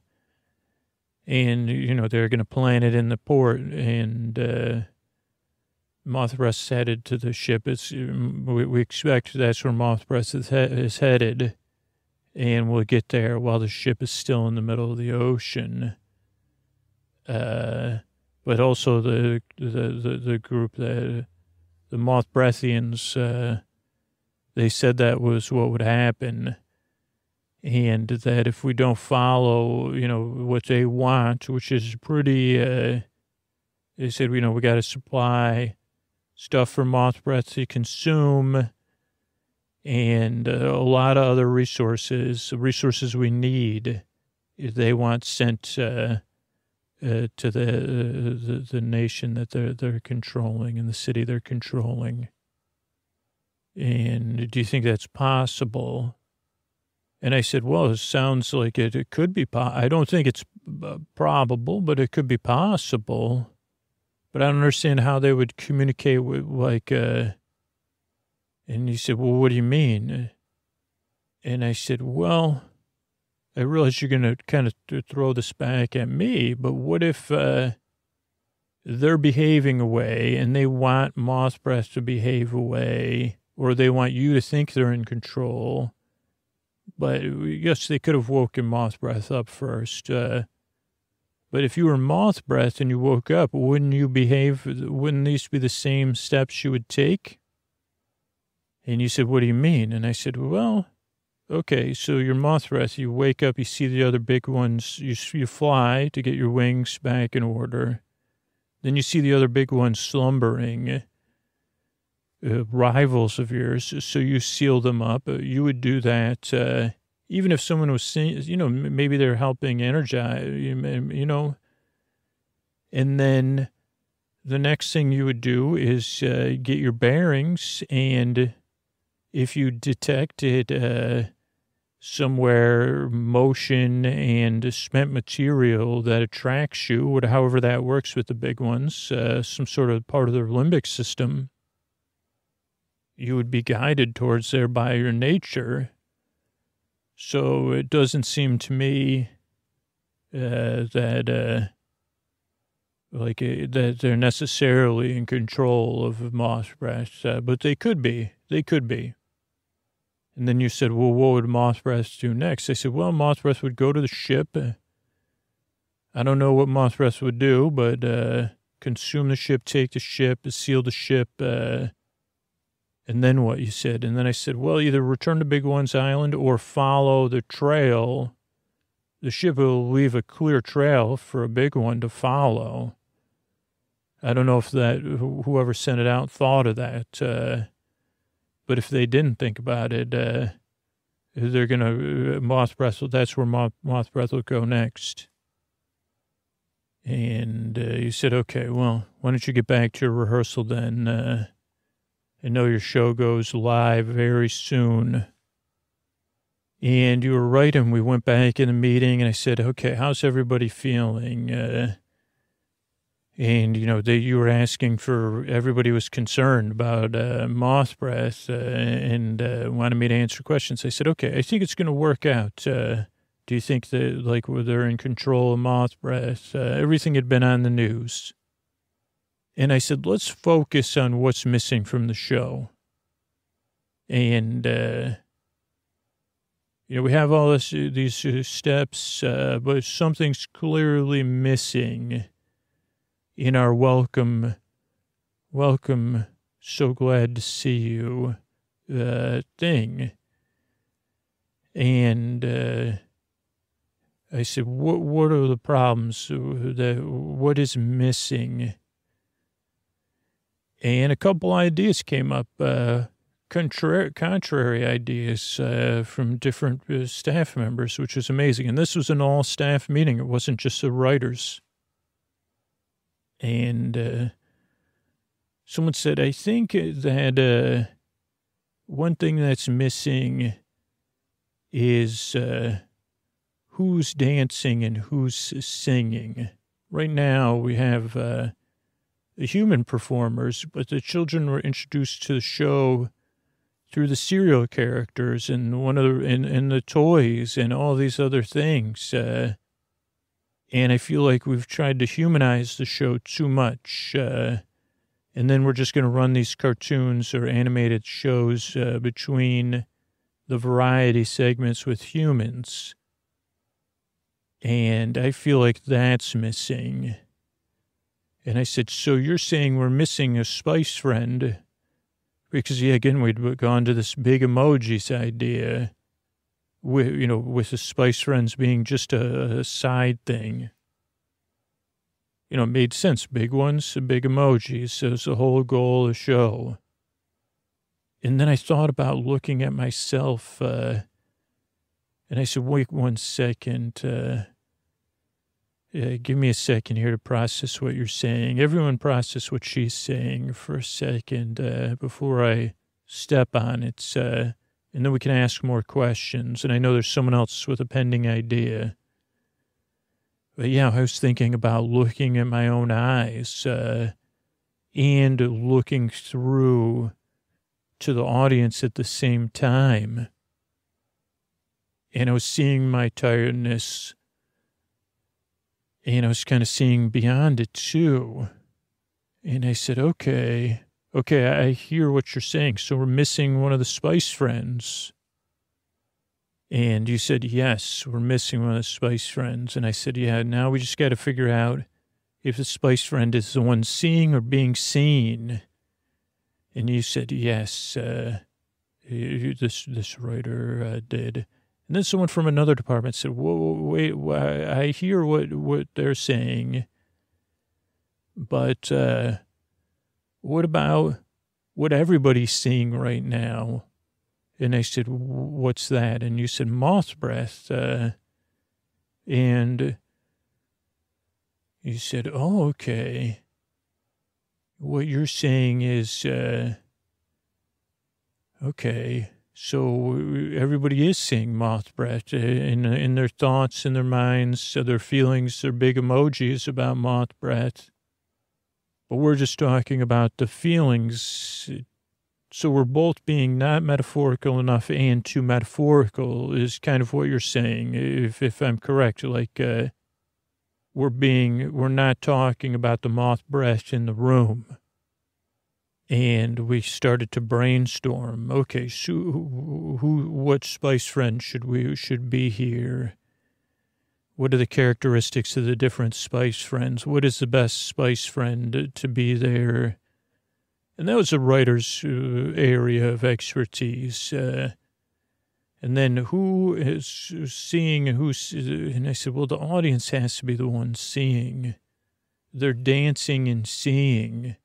you know, they're going to plant it in the port. And Mothbreath headed to the ship. It's we, we expect that's where Mothbreath is, he, is headed, and we'll get there while the ship is still in the middle of the ocean. Uh, but also the the the, the group that the Mothbreathians, uh, they said that was what would happen, and that if we don't follow, you know, what they want, which is pretty. Uh, they said, you know, we got to supply stuff for moth breath to consume and uh, a lot of other resources, resources we need. They want sent uh, uh, to the, the, the nation that they're they're controlling and the city they're controlling. And do you think that's possible? And I said, well, it sounds like it, it could be. Po- I don't think it's uh, probable, but it could be possible but I don't understand how they would communicate with like, uh, and he said, well, what do you mean? And I said, well, I realize you're going to kind of throw this back at me, but what if, uh, they're behaving away and they want Moth Breath to behave away, or they want you to think they're in control. But yes, they could have woken Moth Breath up first. Uh, but if you were moth breath and you woke up, wouldn't you behave? Wouldn't these be the same steps you would take? And you said, What do you mean? And I said, Well, okay, so you're moth breath. You wake up, you see the other big ones, you, you fly to get your wings back in order. Then you see the other big ones slumbering, uh, rivals of yours. So you seal them up. Uh, you would do that. Uh, even if someone was saying, you know, maybe they're helping energize, you know, and then the next thing you would do is uh, get your bearings, and if you detected uh, somewhere motion and spent material that attracts you, however that works with the big ones, uh, some sort of part of their limbic system, you would be guided towards there by your nature. So it doesn't seem to me uh, that uh, like uh, that they're necessarily in control of moth breath, uh, but they could be. They could be. And then you said, well, what would moth breath do next? I said, well, moth breath would go to the ship. Uh, I don't know what moth breath would do, but uh, consume the ship, take the ship, seal the ship. Uh, and then what you said? And then I said, well, either return to Big One's Island or follow the trail. The ship will leave a clear trail for a big one to follow. I don't know if that whoever sent it out thought of that. Uh, but if they didn't think about it, uh, they're going to, uh, moth breath, that's where moth, moth breath will go next. And uh, you said, okay, well, why don't you get back to your rehearsal then? I know your show goes live very soon. And you were right, and we went back in the meeting, and I said, okay, how's everybody feeling? Uh, and you know they you were asking for everybody was concerned about uh, moth breath uh, and uh, wanted me to answer questions. I said, okay, I think it's going to work out. Uh, do you think that like they're in control of moth breath? Uh, everything had been on the news, and I said, let's focus on what's missing from the show. And uh, you know we have all this these steps, but something's clearly missing in our welcome, welcome, so glad to see you uh, thing. And uh, I said, what, what are the problems? That, what is missing? And a couple ideas came up, uh, contrary, contrary ideas uh, from different uh, staff members, which was amazing. And this was an all staff meeting. It wasn't just the writers. And uh, someone said, I think that uh, one thing that's missing is uh, who's dancing and who's singing. Right now, we have human performers, but the children were introduced to the show through the serial characters and one of the and, and the toys and all these other things. Uh, and I feel like we've tried to humanize the show too much. Uh, and then we're just going to run these cartoons or animated shows uh, between the variety segments with humans. And I feel like that's missing. And I said, So you're saying we're missing a spice friend? Because, yeah, again, we'd gone to this big emojis idea with, you know, with the Spice Friends being just a, a side thing. You know, it made sense. Big ones, big emojis. So it's the whole goal of the show. And then I thought about looking at myself, uh, and I said, wait one second. Uh, uh, give me a second here to process what you're saying. Everyone process what she's saying for a second uh, before I step on it. Uh, and then we can ask more questions. And I know there's someone else with a pending idea. But yeah, I was thinking about looking at my own eyes uh, and looking through to the audience at the same time. And I was seeing my tiredness, and I was kind of seeing beyond it too. And I said, okay, Okay, I hear what you're saying. So we're missing one of the spice friends. And you said, yes, we're missing one of the spice friends. And I said, yeah, now we just got to figure out if the spice friend is the one seeing or being seen. And you said, yes, uh, this, this writer uh, did. And then someone from another department said, whoa, wait, I hear what, what they're saying. But, uh, what about what everybody's seeing right now? And I said, what's that? And you said, moth breath. Uh, and you said, oh, okay. What you're saying is, uh, okay. So everybody is seeing moth breath in in their thoughts, in their minds, their feelings, their big emojis about moth breath. But we're just talking about the feelings. So we're both being not metaphorical enough and too metaphorical is kind of what you're saying, if if I'm correct. Like uh, we're being, we're not talking about the moth breath in the room and we started to brainstorm. Okay, so who, what spice friend should we should be here? What are the characteristics of the different spice friends? What is the best spice friend to be there? And that was a writer's uh, area of expertise. Uh, and then who is seeing who's, and I said, well, the audience has to be the one seeing. They're dancing and seeing.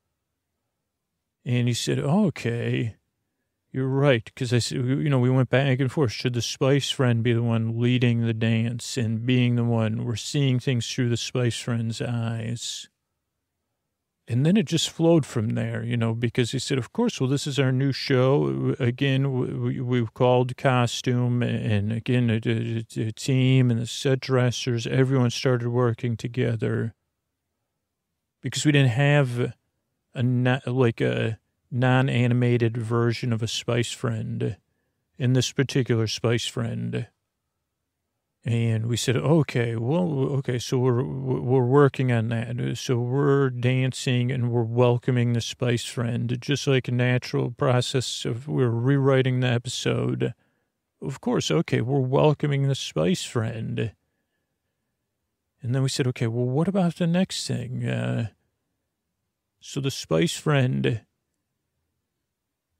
And he said, oh, okay, you're right. Because I said, you know, we went back and forth. Should the spice friend be the one leading the dance and being the one we're seeing things through the spice friend's eyes? And then it just flowed from there, you know, because he said, of course, well, this is our new show. Again, we, we've called costume and again, a, a, a team and the set dressers, everyone started working together because we didn't have a like a non-animated version of a Spice Friend in this particular Spice Friend. And we said, okay, well, okay, so we're we're working on that. So we're dancing and we're welcoming the Spice Friend, just like a natural process of we're rewriting the episode. Of course, okay, we're welcoming the Spice Friend. And then we said, okay, well, what about the next thing? Uh, so the spice friend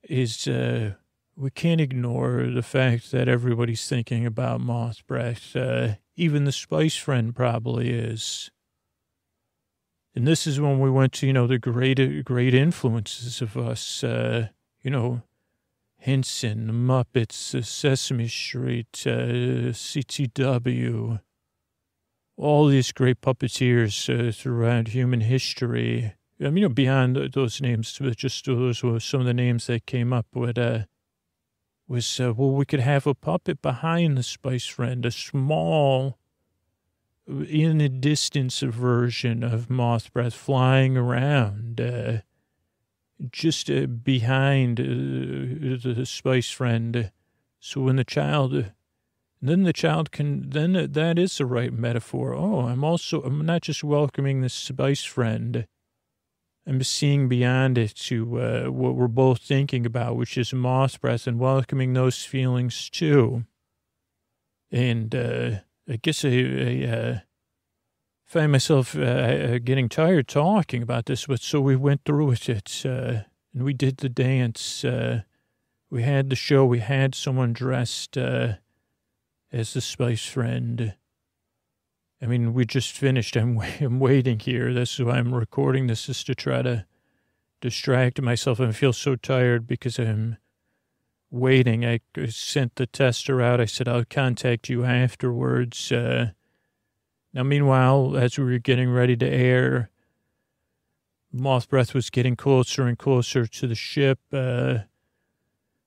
is, uh, we can't ignore the fact that everybody's thinking about moth breath. Uh, even the spice friend probably is. And this is when we went to, you know, the great, great influences of us, uh, you know, Henson, the Muppets, uh, Sesame Street, uh, CTW, all these great puppeteers uh, throughout human history. I mean, you know, beyond those names, just those were some of the names that came up with, uh, was, uh, well, we could have a puppet behind the Spice Friend, a small, in a distance version of Moth Breath flying around, uh, just uh, behind uh, the Spice Friend. So when the child, then the child can, then that is the right metaphor. Oh, I'm also, I'm not just welcoming the Spice Friend I'm seeing beyond it to uh, what we're both thinking about, which is moth breath and welcoming those feelings too. And uh, I guess I, I uh, find myself uh, uh, getting tired talking about this, but so we went through with it uh, and we did the dance. we had the show. We had someone dressed as the Spice Friend I mean, we just finished. I'm, I'm waiting here. This is why I'm recording this, is to try to distract myself. I feel so tired because I'm waiting. I sent the tester out. I said, I'll contact you afterwards. Uh, now, meanwhile, as we were getting ready to air, Moth Breath was getting closer and closer to the ship. Uh,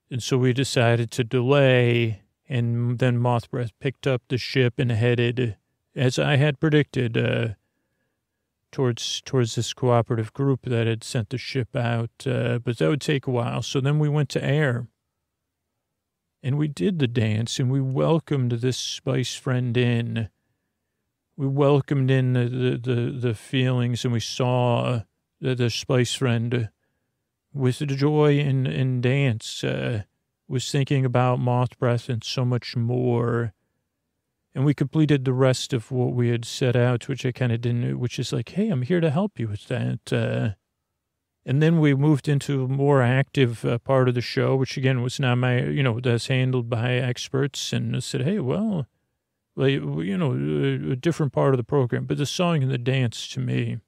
and so we decided to delay. And then Moth Breath picked up the ship and headed as I had predicted, uh, towards towards this cooperative group that had sent the ship out, uh, but that would take a while. So then we went to air, and we did the dance, and we welcomed this spice friend in. We welcomed in the the the, the feelings, and we saw the, the spice friend with the joy and and dance. Uh, was thinking about moth breath and so much more and we completed the rest of what we had set out, which I kind of didn't, which is like, hey, I'm here to help you with that. Uh, and then we moved into a more active uh, part of the show, which again was not my, you know, that's handled by experts. And I said, hey, well, like, you know, a, different part of the program, but the song and the dance to me.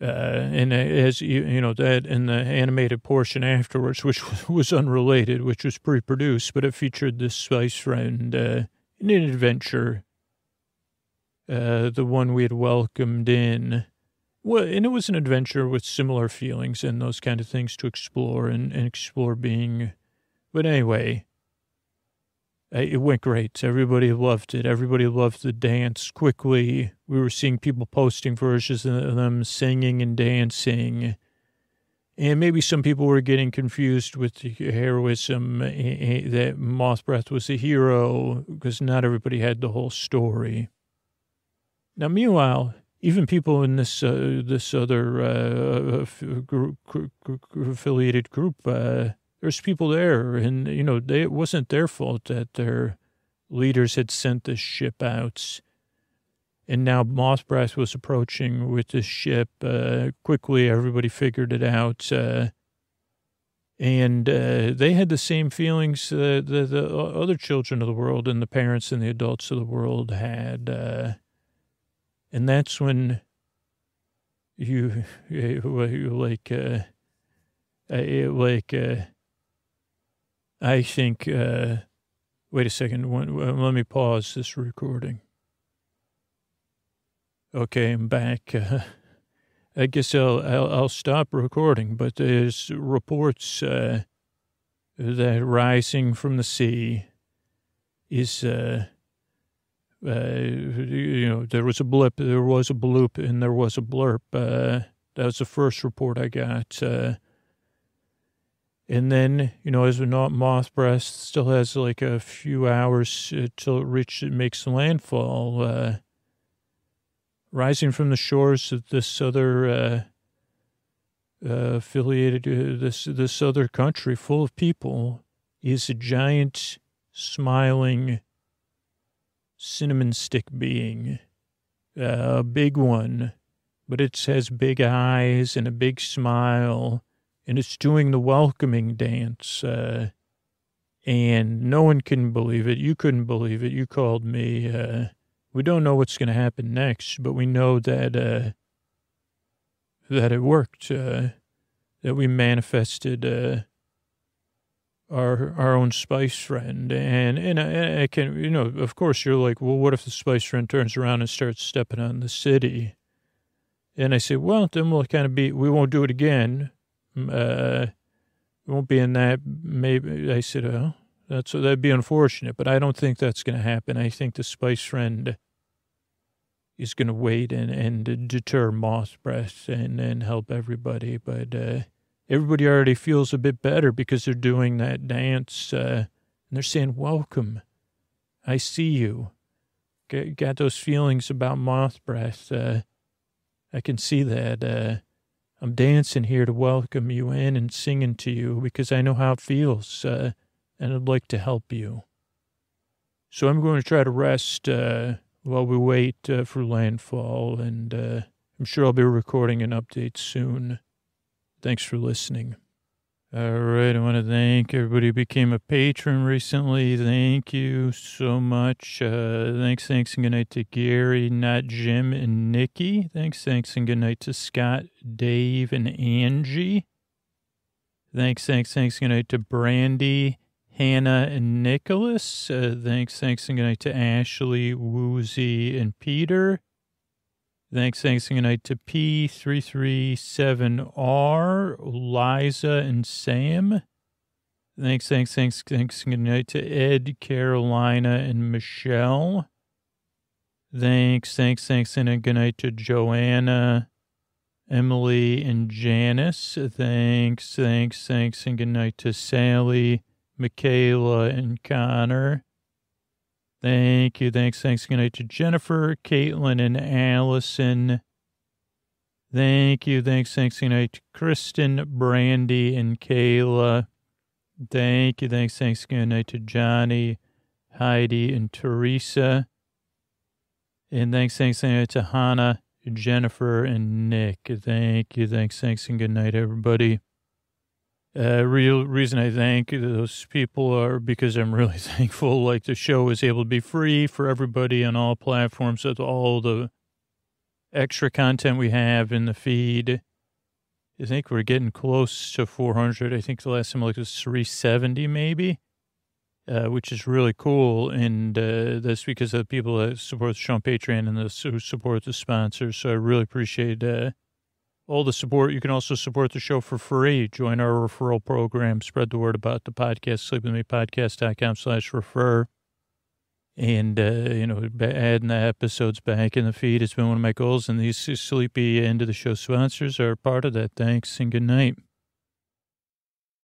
Uh, and as you, you know, that in the animated portion afterwards, which was unrelated, which was pre-produced, but it featured this spice friend, uh, in an adventure, uh, the one we had welcomed in. Well, and it was an adventure with similar feelings and those kind of things to explore and, and explore being But anyway, it went great. Everybody loved it. Everybody loved the dance quickly. We were seeing people posting versions of them singing and dancing. And maybe some people were getting confused with the heroism eh, eh, that Moth Breath was a hero because not everybody had the whole story. Now, meanwhile, even people in this uh, this other uh, group, affiliated group, uh, there's people there, and you know they, it wasn't their fault that their leaders had sent this ship out and now Mothbreath was approaching with the ship. Uh, quickly, everybody figured it out. Uh, and uh, they had the same feelings that the, the, other children of the world and the parents and the adults of the world had. Uh, and that's when you, you like, uh, like, uh, I think, wait a second, let me pause this recording. Okay, I'm back. Uh, I guess I'll, I'll, I'll stop recording, but there's reports uh, that rising from the sea is, uh, uh, you know, there was a blip, there was a bloop, and there was a blurp. Uh, that was the first report I got. Uh, and then, you know, as the moth breath still has like a few hours till it reaches, makes landfall. Uh, rising from the shores of this other uh, uh, affiliated uh, this this other country full of people is a giant smiling cinnamon stick being uh, a big one but it has big eyes and a big smile and it's doing the welcoming dance uh, and no one can believe it. You couldn't believe it. You called me uh, we don't know what's going to happen next, but we know that uh, that it worked. Uh, that we manifested uh, our our own spice friend, and and I, I, can you know of course you're like, well, what if the spice friend turns around and starts stepping on the city? And I say, well, then we'll kind of be we won't do it again. Uh, we won't be in that. Maybe I said, oh, that's that'd be unfortunate, but I don't think that's going to happen. I think the spice friend is going to wait and and deter moth breath and and help everybody. But uh, everybody already feels a bit better because they're doing that dance uh, and they're saying, "Welcome, I see you." Got, got those feelings about moth breath. Uh, I can see that. Uh, I'm dancing here to welcome you in and singing to you because I know how it feels. And I'd like to help you. So I'm going to try to rest uh, while we wait uh, for landfall, and uh, I'm sure I'll be recording an update soon. Thanks for listening. All right, I want to thank everybody who became a patron recently. Thank you so much. Uh, thanks, thanks, and good night to Gary, not Jim, and Nikki. Thanks, thanks, and good night to Scott, Dave, and Angie. Thanks, thanks, thanks, good night to Brandy, Hannah and Nicholas. Uh, thanks, thanks, and good night to Ashley, Woozy, and Peter. Thanks, thanks, and good night to P337R, Liza, and Sam. Thanks, thanks, thanks, thanks, and good night to Ed, Carolina, and Michelle. Thanks, thanks, thanks, and good night to Joanna, Emily, and Janice. Thanks, thanks, thanks, and good night to Sally, Michaela, and Connor. Thank you. Thanks. Thanks. Good night to Jennifer, Caitlin, and Allison. Thank you. Thanks. Thanks. Good night to Kristen, Brandy, and Kayla. Thank you. Thanks. Thanks. Good night to Johnny, Heidi, and Teresa. And thanks. Thanks. Good night to Hannah, Jennifer, and Nick. Thank you. Thanks. Thanks. And good night, everybody. Uh, real reason I thank those people are because I'm really thankful. Like the show is able to be free for everybody on all platforms with all the extra content we have in the feed. I think we're getting close to 400. I think the last time I looked was 370 maybe, uh, which is really cool. And uh, that's because of the people that support the show on Patreon and the, who support the sponsors. So I really appreciate uh, all the support. You can also support the show for free. Join our referral program. Spread the word about the podcast. Sleepwithmepodcast.com slash refer. And, uh, you know, adding the episodes back in the feed. It's been one of my goals. And these sleepy end of the show sponsors are part of that. Thanks and good night.